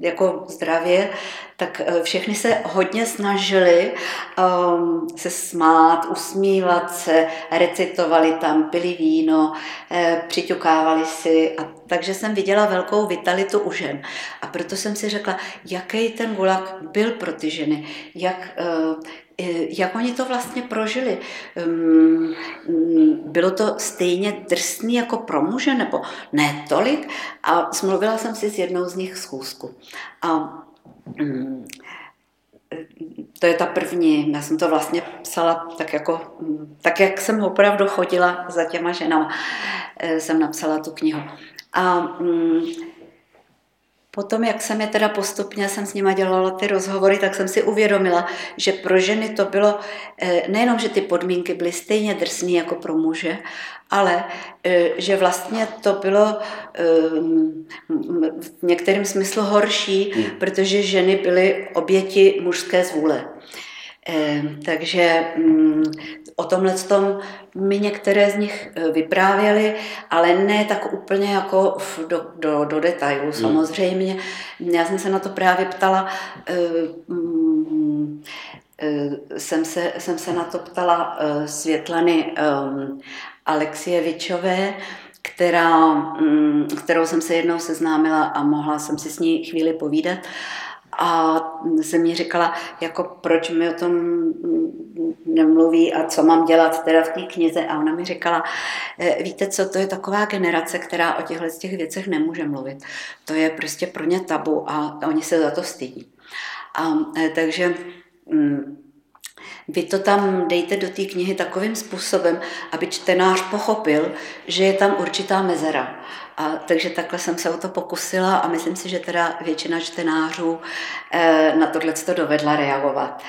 jako zdravě, tak eh, všechny se hodně snažili um, se smát, usmívat se, recitovali tam, pili víno, eh, přiťukávali si. A, takže jsem viděla velkou vitalitu u žen. A proto jsem si řekla, jaký ten gulag byl pro ty ženy, jak, uh, jak oni to vlastně prožili. Um, bylo to stejně drsný jako pro muže, nebo ne tolik? A smluvila jsem si s jednou z nich schůzku. A um, to je ta první, já jsem to vlastně psala tak jako, tak jak jsem opravdu chodila za těma ženama, eh, jsem napsala tu knihu. A Potom, jak jsem je teda postupně, jsem s nima dělala ty rozhovory, tak jsem si uvědomila, že pro ženy to bylo eh, nejenom, že ty podmínky byly stejně drsné jako pro muže, ale eh, že vlastně to bylo eh, v některém smyslu horší, hmm. protože ženy byly oběti mužské zvůle. Takže mm, o tomhle tom mi některé z nich e, vyprávěly, ale ne tak úplně jako do, do, do detailů hmm. samozřejmě. Já jsem se na to právě ptala, e, mm, e, jsem se, jsem se na to ptala Světlany Alexievičové, která, mm, kterou jsem se jednou seznámila a mohla jsem si s ní chvíli povídat. A se mi říkala, jako proč mi o tom nemluví a co mám dělat teda v té knize. A ona mi říkala, e, víte co, to je taková generace, která o těchto těch věcech nemůže mluvit. To je prostě pro ně tabu a oni se za to stydí. A, e, takže mm, vy to tam dejte do té knihy takovým způsobem, aby čtenář pochopil, že je tam určitá mezera. A, takže takhle jsem se o to pokusila a myslím si, že teda většina čtenářů e, na tohle to dovedla reagovat.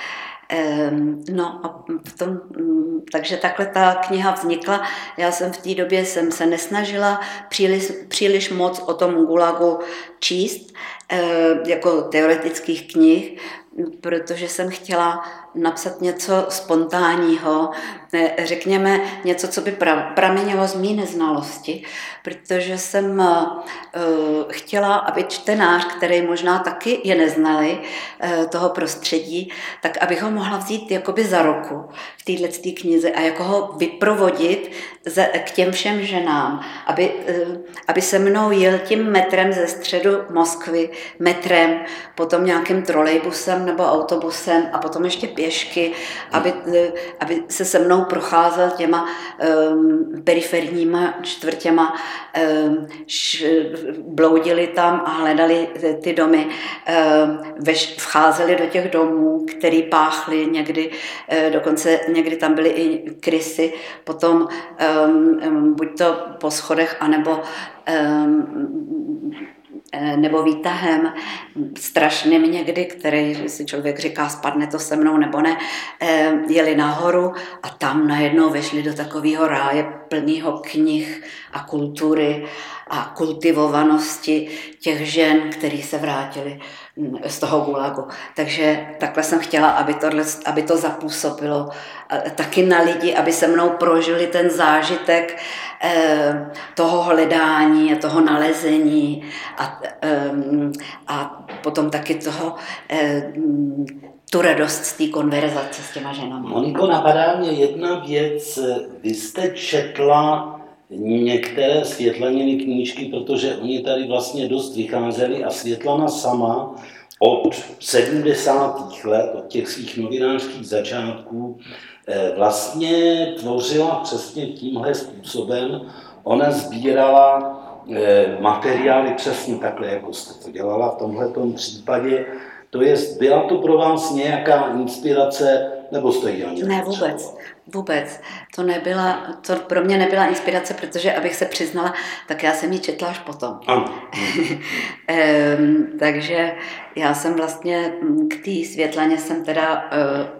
E, no a v tom, mm, takže takhle ta kniha vznikla. Já jsem v té době jsem se nesnažila příliš, příliš moc o tom gulagu číst, e, jako teoretických knih, protože jsem chtěla napsat něco spontánního, řekněme něco, co by pramenilo z mý neznalosti, protože jsem uh, chtěla, aby čtenář, který možná taky je neznali, uh, toho prostředí, tak abych ho mohla vzít jakoby za roku v této knize a jako ho vyprovodit ze, k těm všem ženám, aby, uh, aby se mnou jel tím metrem ze středu Moskvy, metrem, potom nějakým trolejbusem nebo autobusem a potom ještě pěšky, aby, aby se se mnou procházel těma um, periferníma čtvrtěma, um, š, bloudili tam a hledali ty domy, um, veš, vcházeli do těch domů, který páchli někdy, uh, dokonce někdy tam byly i krysy, potom um, um, buď to po schodech, anebo um, nebo výtahem. Strašným někdy, který si člověk říká, spadne to se mnou nebo ne, eh, jeli nahoru a tam najednou vešli do takového ráje plného knih a kultury a kultivovanosti těch žen, který se vrátili z toho gulagu. Takže takhle jsem chtěla, aby, tohle, aby to zapůsobilo taky na lidi, aby se mnou prožili ten zážitek eh, toho hledání a toho nalezení a, eh, a potom taky toho eh, tu radost z té konverzace s těma ženama. Moniko, napadá mě jedna věc. Vy jste četla některé Světlaniny knížky, protože oni tady vlastně dost vycházeli a Světlana sama od 70. let, od těch svých novinářských začátků, eh, vlastně tvořila přesně tímhle způsobem. Ona sbírala eh, materiály přesně takhle, jako jste to dělala v tomhle případě. To je, byla to pro vás nějaká inspirace, nebo jste ji ani Ne, vůbec. Vůbec. To, nebyla, to pro mě nebyla inspirace, protože, abych se přiznala, tak já jsem ji četla až potom. um, takže já jsem vlastně mm, k té světlaně jsem teda uh,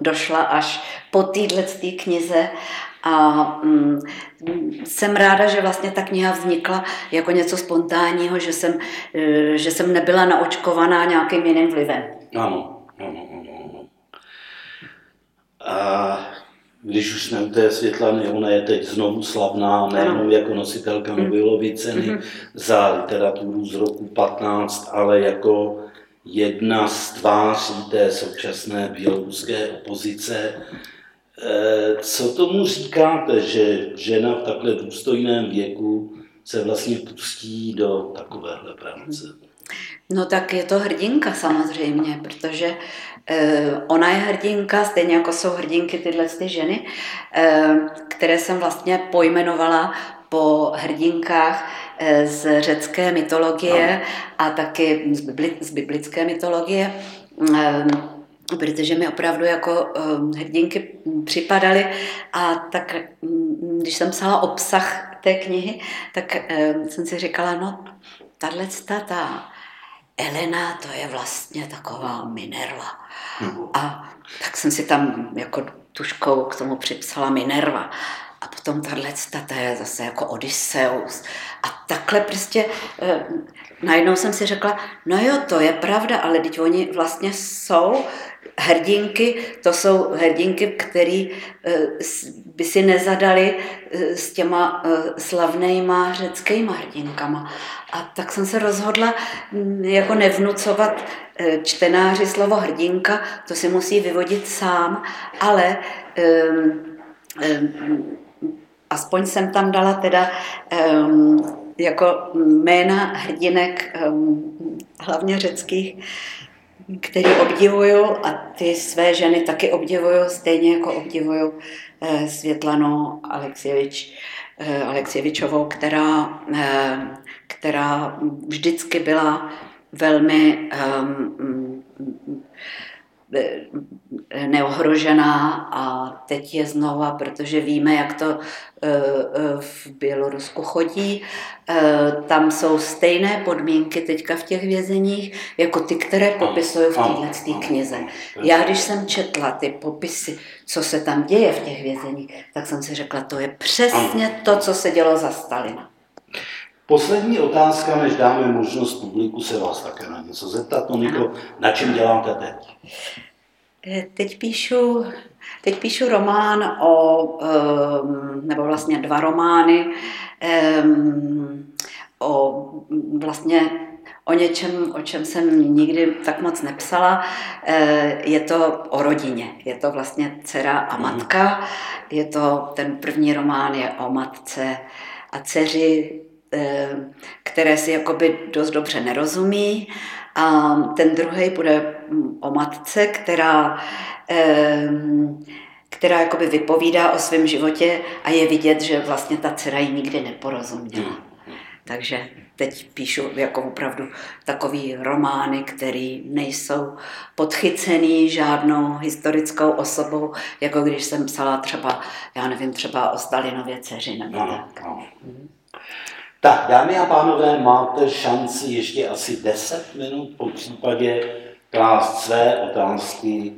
došla až po téhle knize a um, jsem ráda, že vlastně ta kniha vznikla jako něco spontánního, že jsem, uh, že jsem nebyla naočkovaná nějakým jiným vlivem. Ano, ano, ano. A když už jsme u té Světlany, ona je teď znovu slavná, nejenom jako nositelka mm. Nobelovy ceny mm-hmm. za literaturu z roku 15, ale jako jedna z tváří té současné běloruské opozice. Eh, co tomu říkáte, že žena v takhle důstojném věku se vlastně pustí do takovéhle práce? No tak je to hrdinka samozřejmě, protože ona je hrdinka, stejně jako jsou hrdinky tyhle ty ženy, eh, které jsem vlastně pojmenovala po hrdinkách eh, z řecké mytologie a taky z biblické mytologie protože mi opravdu jako hrdinky připadaly a tak mm, když jsem psala obsah té knihy, tak jsem si říkala, no tahle ta Elena to je vlastně taková Minerva. A tak jsem si tam jako tuškou k tomu připsala Minerva. A potom tahle ta je zase jako Odysseus. A takhle prostě eh, najednou jsem si řekla, no jo, to je pravda, ale teď oni vlastně jsou hrdinky, to jsou hrdinky, které eh, by si nezadali eh, s těma eh, slavnýma řeckýma hrdinkama. A tak jsem se rozhodla mm, jako nevnucovat čtenáři slovo hrdinka, to si musí vyvodit sám, ale um, um, aspoň jsem tam dala teda um, jako jména hrdinek, um, hlavně řeckých, který obdivuju a ty své ženy taky obdivuju, stejně jako obdivuju eh, Světlanu Alexievič, eh, Alexievičovou, která, eh, která vždycky byla velmi um, Eh, neohrožená a teď je znova, protože víme, jak to eh, eh, v Bělorusku chodí. Tam jsou stejné podmínky teďka v těch vězeních, jako ty, které popisují v této knize. Já, když jsem četla ty popisy, co se tam děje v těch vězeních, tak jsem si řekla, to je přesně to, co se dělo za Stalina. Poslední otázka, než dáme možnost publiku se vás také na něco zeptat. Moniko, na čem děláte teď? Eh, teď píšu, teď píšu román o, ehm, nebo vlastně dva romány ehm, o vlastně o něčem, o čem jsem nikdy tak moc nepsala. Eh, je to o rodině. Je to vlastně dcera a matka. Je to, ten první román je o matce a dceři které si jakoby dost dobře nerozumí. A ten druhý bude o matce, která, eh, která jakoby vypovídá o svém životě a je vidět, že vlastně ta dcera ji nikdy neporozuměla. Takže teď píšu jako opravdu takový romány, které nejsou podchycený žádnou historickou osobou, jako když jsem psala třeba, já nevím, třeba o Stalinově dceři nebo tak. No, no. Tak, dámy a pánové, máte šanci ještě asi 10 minut po případě klást své otázky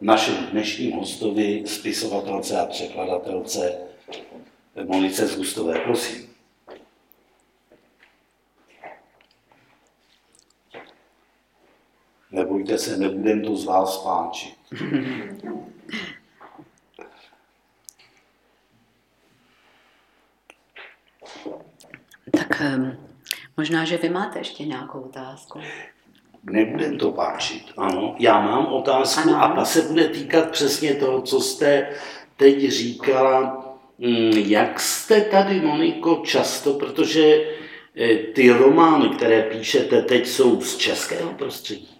našemu dnešním hostovi, spisovatelce a překladatelce Monice Zgustové. Prosím. Nebojte se, nebudem to z vás páčit. Tak ehm, možná, že vy máte ještě nějakou otázku. Nebude to páčit, ano. Já mám otázku ano. a ta se bude týkat přesně toho, co jste teď říkala. Mm, jak jste tady, Moniko, často, protože eh, ty romány, které píšete teď, jsou z českého prostředí?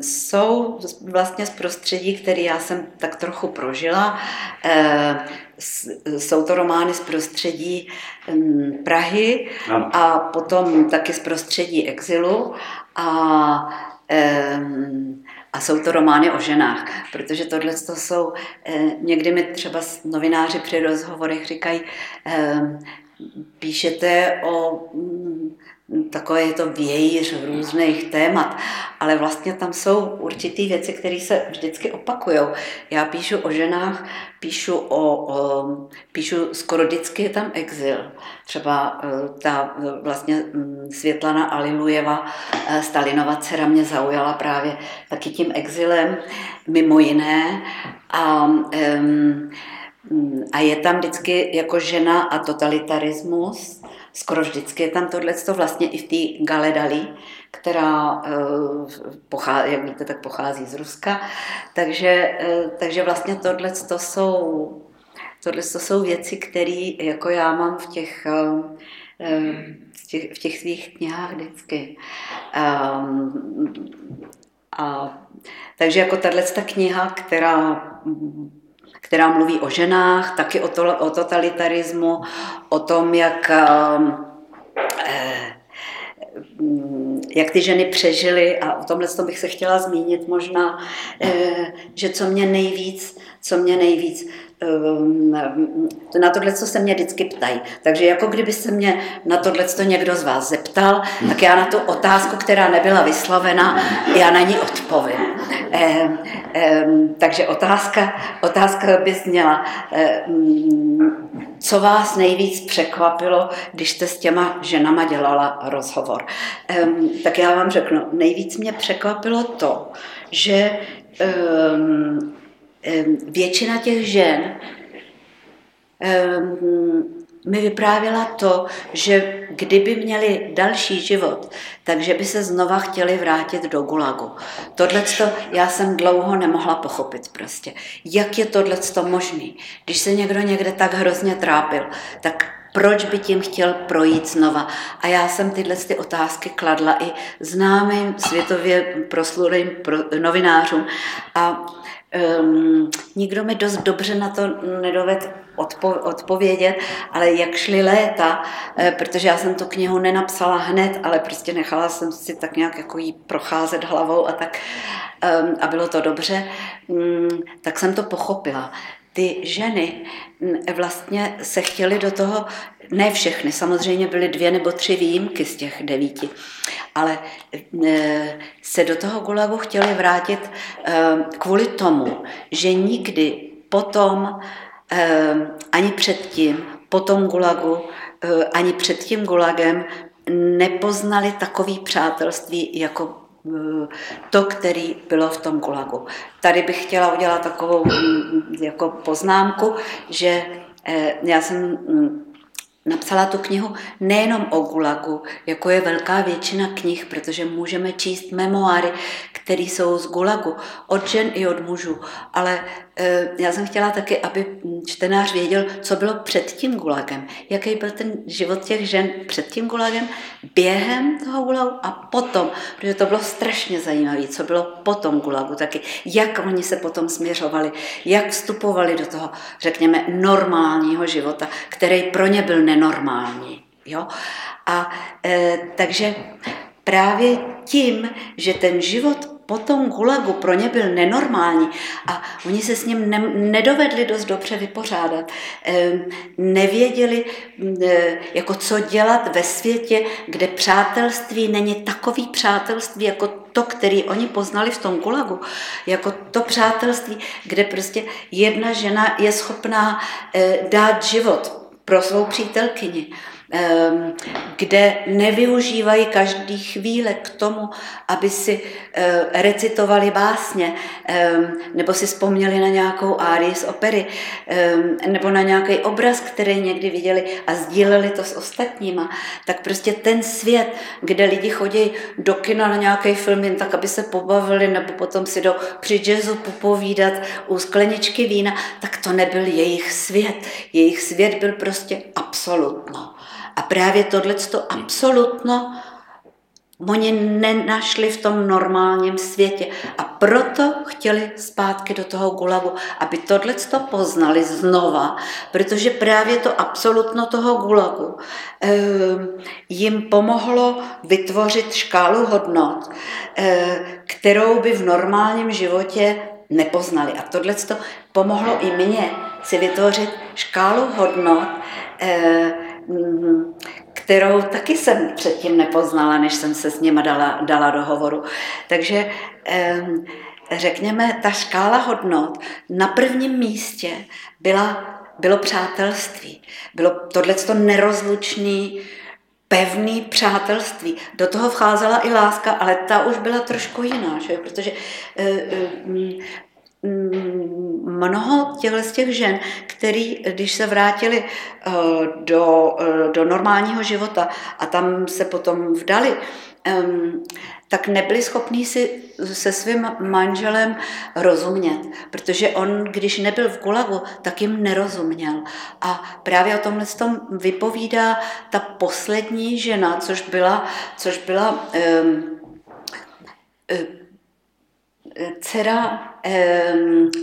jsou vlastně z prostředí, který já jsem tak trochu prožila. Jsou to romány z prostředí Prahy a potom taky z prostředí exilu. A a jsou to romány o ženách, protože tohle to jsou, eh, někdy mi třeba novináři při rozhovorech říkají, píšete o mm, takové je to vějíř různých témat, ale vlastně tam jsou určitý věci, které se vždycky opakují. Já píšu o ženách, píšu o, o píšu skoro vždycky je tam exil. Třeba e, ta e, vlastně Světlana Alilujeva, e, Stalinova dcera mě zaujala právě taky tím exilem, mimo jiné. A a je tam vždycky jako žena a totalitarismus. Skoro vždycky je tam tohle, vlastně i v té Galedali, která, eh, pochází, jak víte, tak pochází z Ruska. Takže, eh, takže vlastně tohle to jsou, tohle to jsou věci, které jako já mám v těch, eh, v těch, v těch svých knihách vždycky. Um, a, takže jako tahle ta kniha, která která mluví o ženách, taky o, to, o totalitarismu, o tom, jak, ehm, eh, jak ty ženy přežily a o tomhle tom bych se chtěla zmínit možná, eh, že co mě nejvíc, co mě nejvíc Ehm, na tohle, co se mě vždycky ptají. Takže jako kdyby se mě na tohle to někdo z vás zeptal, tak já na tu otázku, která nebyla vyslovena, já na ní odpovím. Ehm, ehm, takže otázka, otázka by zněla, co vás nejvíc překvapilo, když jste s těma ženama dělala rozhovor. Tak já vám řeknu, nejvíc mě překvapilo to, že většina těch žen mi vyprávěla to, že kdyby měli další život, takže by se znova chtěli vrátit do Gulagu. Tohle já jsem dlouho nemohla pochopit prostě. Jak je tohle možný? Když se někdo někde tak hrozně trápil, tak proč by tím chtěl projít znova. A já jsem tyhle ty otázky kladla i známým světově proslulým novinářům. A Um, nikdo mi dost dobře na to nedoved odpo- odpovědět, ale jak šly léta, eh, protože já jsem tu knihu nenapsala hned, ale prostě nechala jsem si tak nějak jako jí procházet hlavou a tak um, a bylo to dobře, um, tak jsem to pochopila. Ty ženy vlastně se chtěly do toho, ne všechny, samozřejmě byly dvě nebo tři výjimky z těch devíti, ale e, se do toho gulagu chtěli vrátit e, kvůli tomu, že nikdy potom, e, ani předtím, po tom gulagu, ani před tím gulagem nepoznali takový přátelství jako to, který bylo v tom gulagu. Tady bych chtěla udělat takovou jako poznámku, že já jsem napsala tu knihu nejenom o Gulagu, jako je velká většina knih, protože můžeme číst memoáry, které jsou z Gulagu, od žen i od mužů. Ale já jsem chtěla taky, aby čtenář věděl, co bylo před tím Gulagem, jaký byl ten život těch žen před tím Gulagem, během toho Gulagu a potom, protože to bylo strašně zajímavé, co bylo potom Gulagu taky, jak oni se potom směřovali, jak vstupovali do toho, řekněme, normálního života, který pro ně byl nenormální. Jo? A e, takže právě tím, že ten život po tom gulagu pro ně byl nenormální a oni se s ním ne, nedovedli dost dobře vypořádat. E, nevěděli, e, jako co dělat ve světě, kde přátelství není takový přátelství, jako to, který oni poznali v tom gulagu, jako to přátelství, kde prostě jedna žena je schopná e, dát život pro svou přítelkyni, kde nevyužívají každý chvíle k tomu, aby si eh, recitovali básně, ehm, nebo si vzpomněli na nějakou árii z opery, ehm, nebo na nějaký obraz, který někdy viděli a sdíleli to s ostatníma, tak prostě ten svět, kde lidi chodí do kina na nějaký film jen tak, aby se pobavili, nebo potom si do při jazzu popovídat u skleničky vína, tak to nebyl jejich svět. Jejich svět byl prostě absolutno. A právě tohleto absolutno Oni nenašli v tom normálním světě a proto chtěli zpátky do toho gulagu, aby tohle to poznali znova, protože právě to absolutno toho gulagu eh, jim pomohlo vytvořit škálu hodnot, eh, kterou by v normálním životě nepoznali. A tohle to pomohlo i mně si vytvořit škálu hodnot, eh, kterou taky jsem předtím nepoznala, než jsem se s nima dala, dala do hovoru. Takže řekněme, ta škála hodnot na prvním místě byla, bylo přátelství. Bylo tohleto nerozlučný, pevný přátelství. Do toho vcházela i láska, ale ta už byla trošku jiná, že? protože e, e, mnoho těchto z těch žen, který, když se vrátili eh, do, eh, do normálního života a tam se potom vdali, tak nebyli schopní si se svým manželem rozumět, protože on, když nebyl v gulagu, tak jim nerozuměl. A právě o tomhle tom vypovídá ta poslední žena, což byla, což byla um, dcera eh,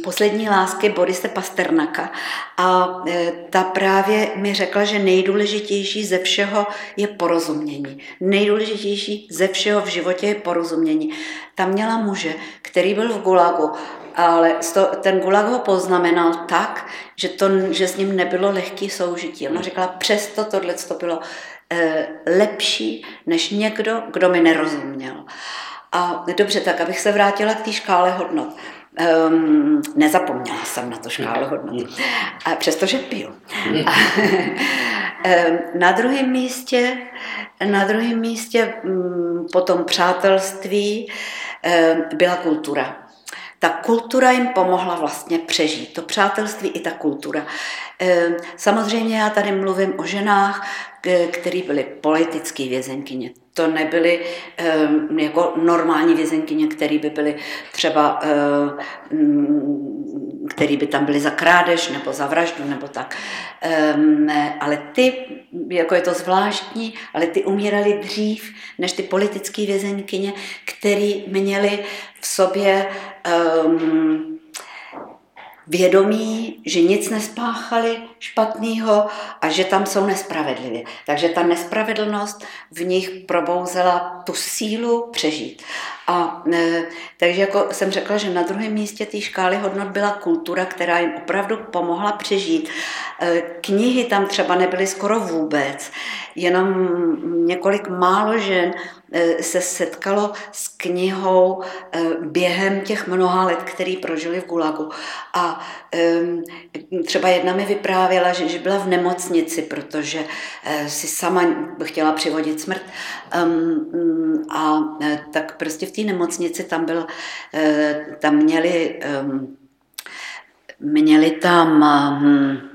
poslední lásky Borise Pasternaka a eh, ta právě mi řekla, že nejdůležitější ze všeho je porozumění. Nejdůležitější ze všeho v životě je porozumění. Ta měla muže, který byl v Gulagu, ale ten Gulag ho poznamenal tak, že, to, že s ním nebylo lehký soužití. Ona řekla, přesto tohle to bylo eh, lepší než někdo, kdo mi nerozuměl. A dobře, tak abych se vrátila k té škále hodnot. Um, nezapomněla jsem na to škálu hodnot, a přestože piju. A, um, na druhém místě, na druhém místě um, potom přátelství um, byla kultura. Ta kultura jim pomohla vlastně přežít, to přátelství i ta kultura. Samozřejmě já tady mluvím o ženách, které byly politické vězenkyně to nebyly um, jako normální vězenkyně, které by byly třeba, které by tam byly za krádež nebo za vraždu nebo tak. Um, ale ty, jako je to zvláštní, ale ty umírali dřív než ty politické vězenkyně, které měly v sobě um, vědomí, že nic nespáchali špatného a že tam jsou nespravedlivě. Takže ta nespravedlnost v nich probouzela tu sílu přežít. A e, takže jako jsem řekla, že na druhém místě té škály hodnot byla kultura, která jim opravdu pomohla přežít. E, knihy tam třeba nebyly skoro vůbec, jenom několik málo žen se setkalo s knihou e, během těch mnoha let, který prožili v Gulagu. A třeba jedna mi vyprávěla, že, byla v nemocnici, protože e, si sama chtěla přivodit smrt. A tak prostě v té nemocnici tam byl, tam měli, měli tam, hm,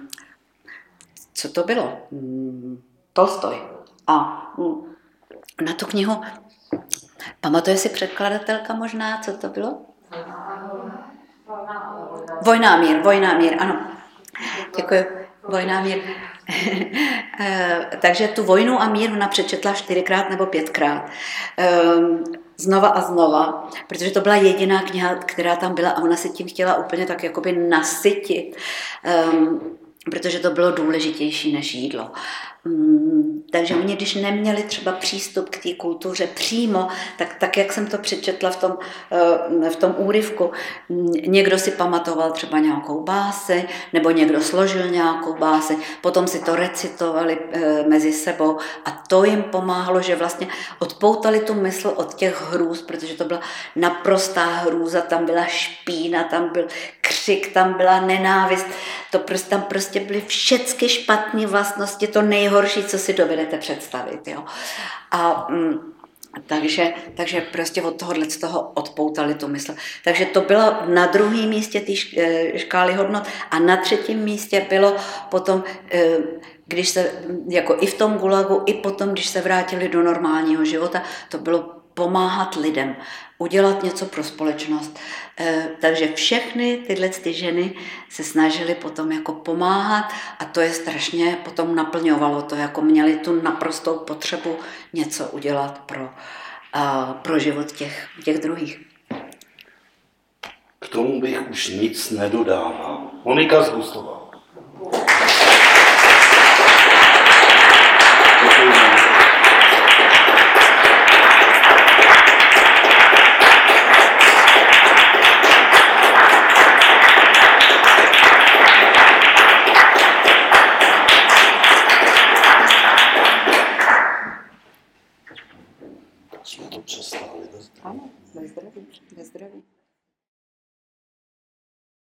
co to bylo? Hm, Tolstoj. A hm, na tu knihu, pamatuje si předkladatelka možná, co to bylo? Vojná mír, vojná mír, ano. Děkuji. Vojná mír. Eh, takže tu vojnu a mír ona přečetla čtyřikrát nebo pětkrát. Ehm, znova a znova, protože to byla jediná kniha, která tam byla a ona se tím chtěla úplně tak jakoby nasytit, um, protože to bylo důležitější než jídlo. Mm, takže oni, když neměli třeba přístup k té kultuře přímo, tak, tak jak jsem to přečetla v tom, eh, v tom úryvku, mm, někdo si pamatoval třeba nějakou báseň, nebo někdo složil nějakou báseň, potom si to recitovali eh, mezi sebou a to jim pomáhalo, že vlastně odpoutali tu mysl od těch hrůz, protože to byla naprostá hrůza, tam byla špína, tam byl křik, tam byla nenávist, to prostě, tam prostě byly všechny špatné vlastnosti, to nejhorší nejhorší, co si dovedete představit. Jo. A mm, takže, takže prostě od tohohle z toho odpoutali tu mysl. Takže to bylo na druhém místě té eh, škály hodnot a na třetím místě bylo potom, eh, když se, jako i v tom gulagu, i potom, když se vrátili do normálního života, to bylo pomáhat lidem, udělat něco pro společnost. Eh, takže všechny tyhle ty ženy se snažily potom jako pomáhat a to je strašně potom naplňovalo to, jako měli tu naprostou potřebu něco udělat pro, pro život těch, těch druhých. K tomu bych už nic nedodával. Monika Zgustová. Jsme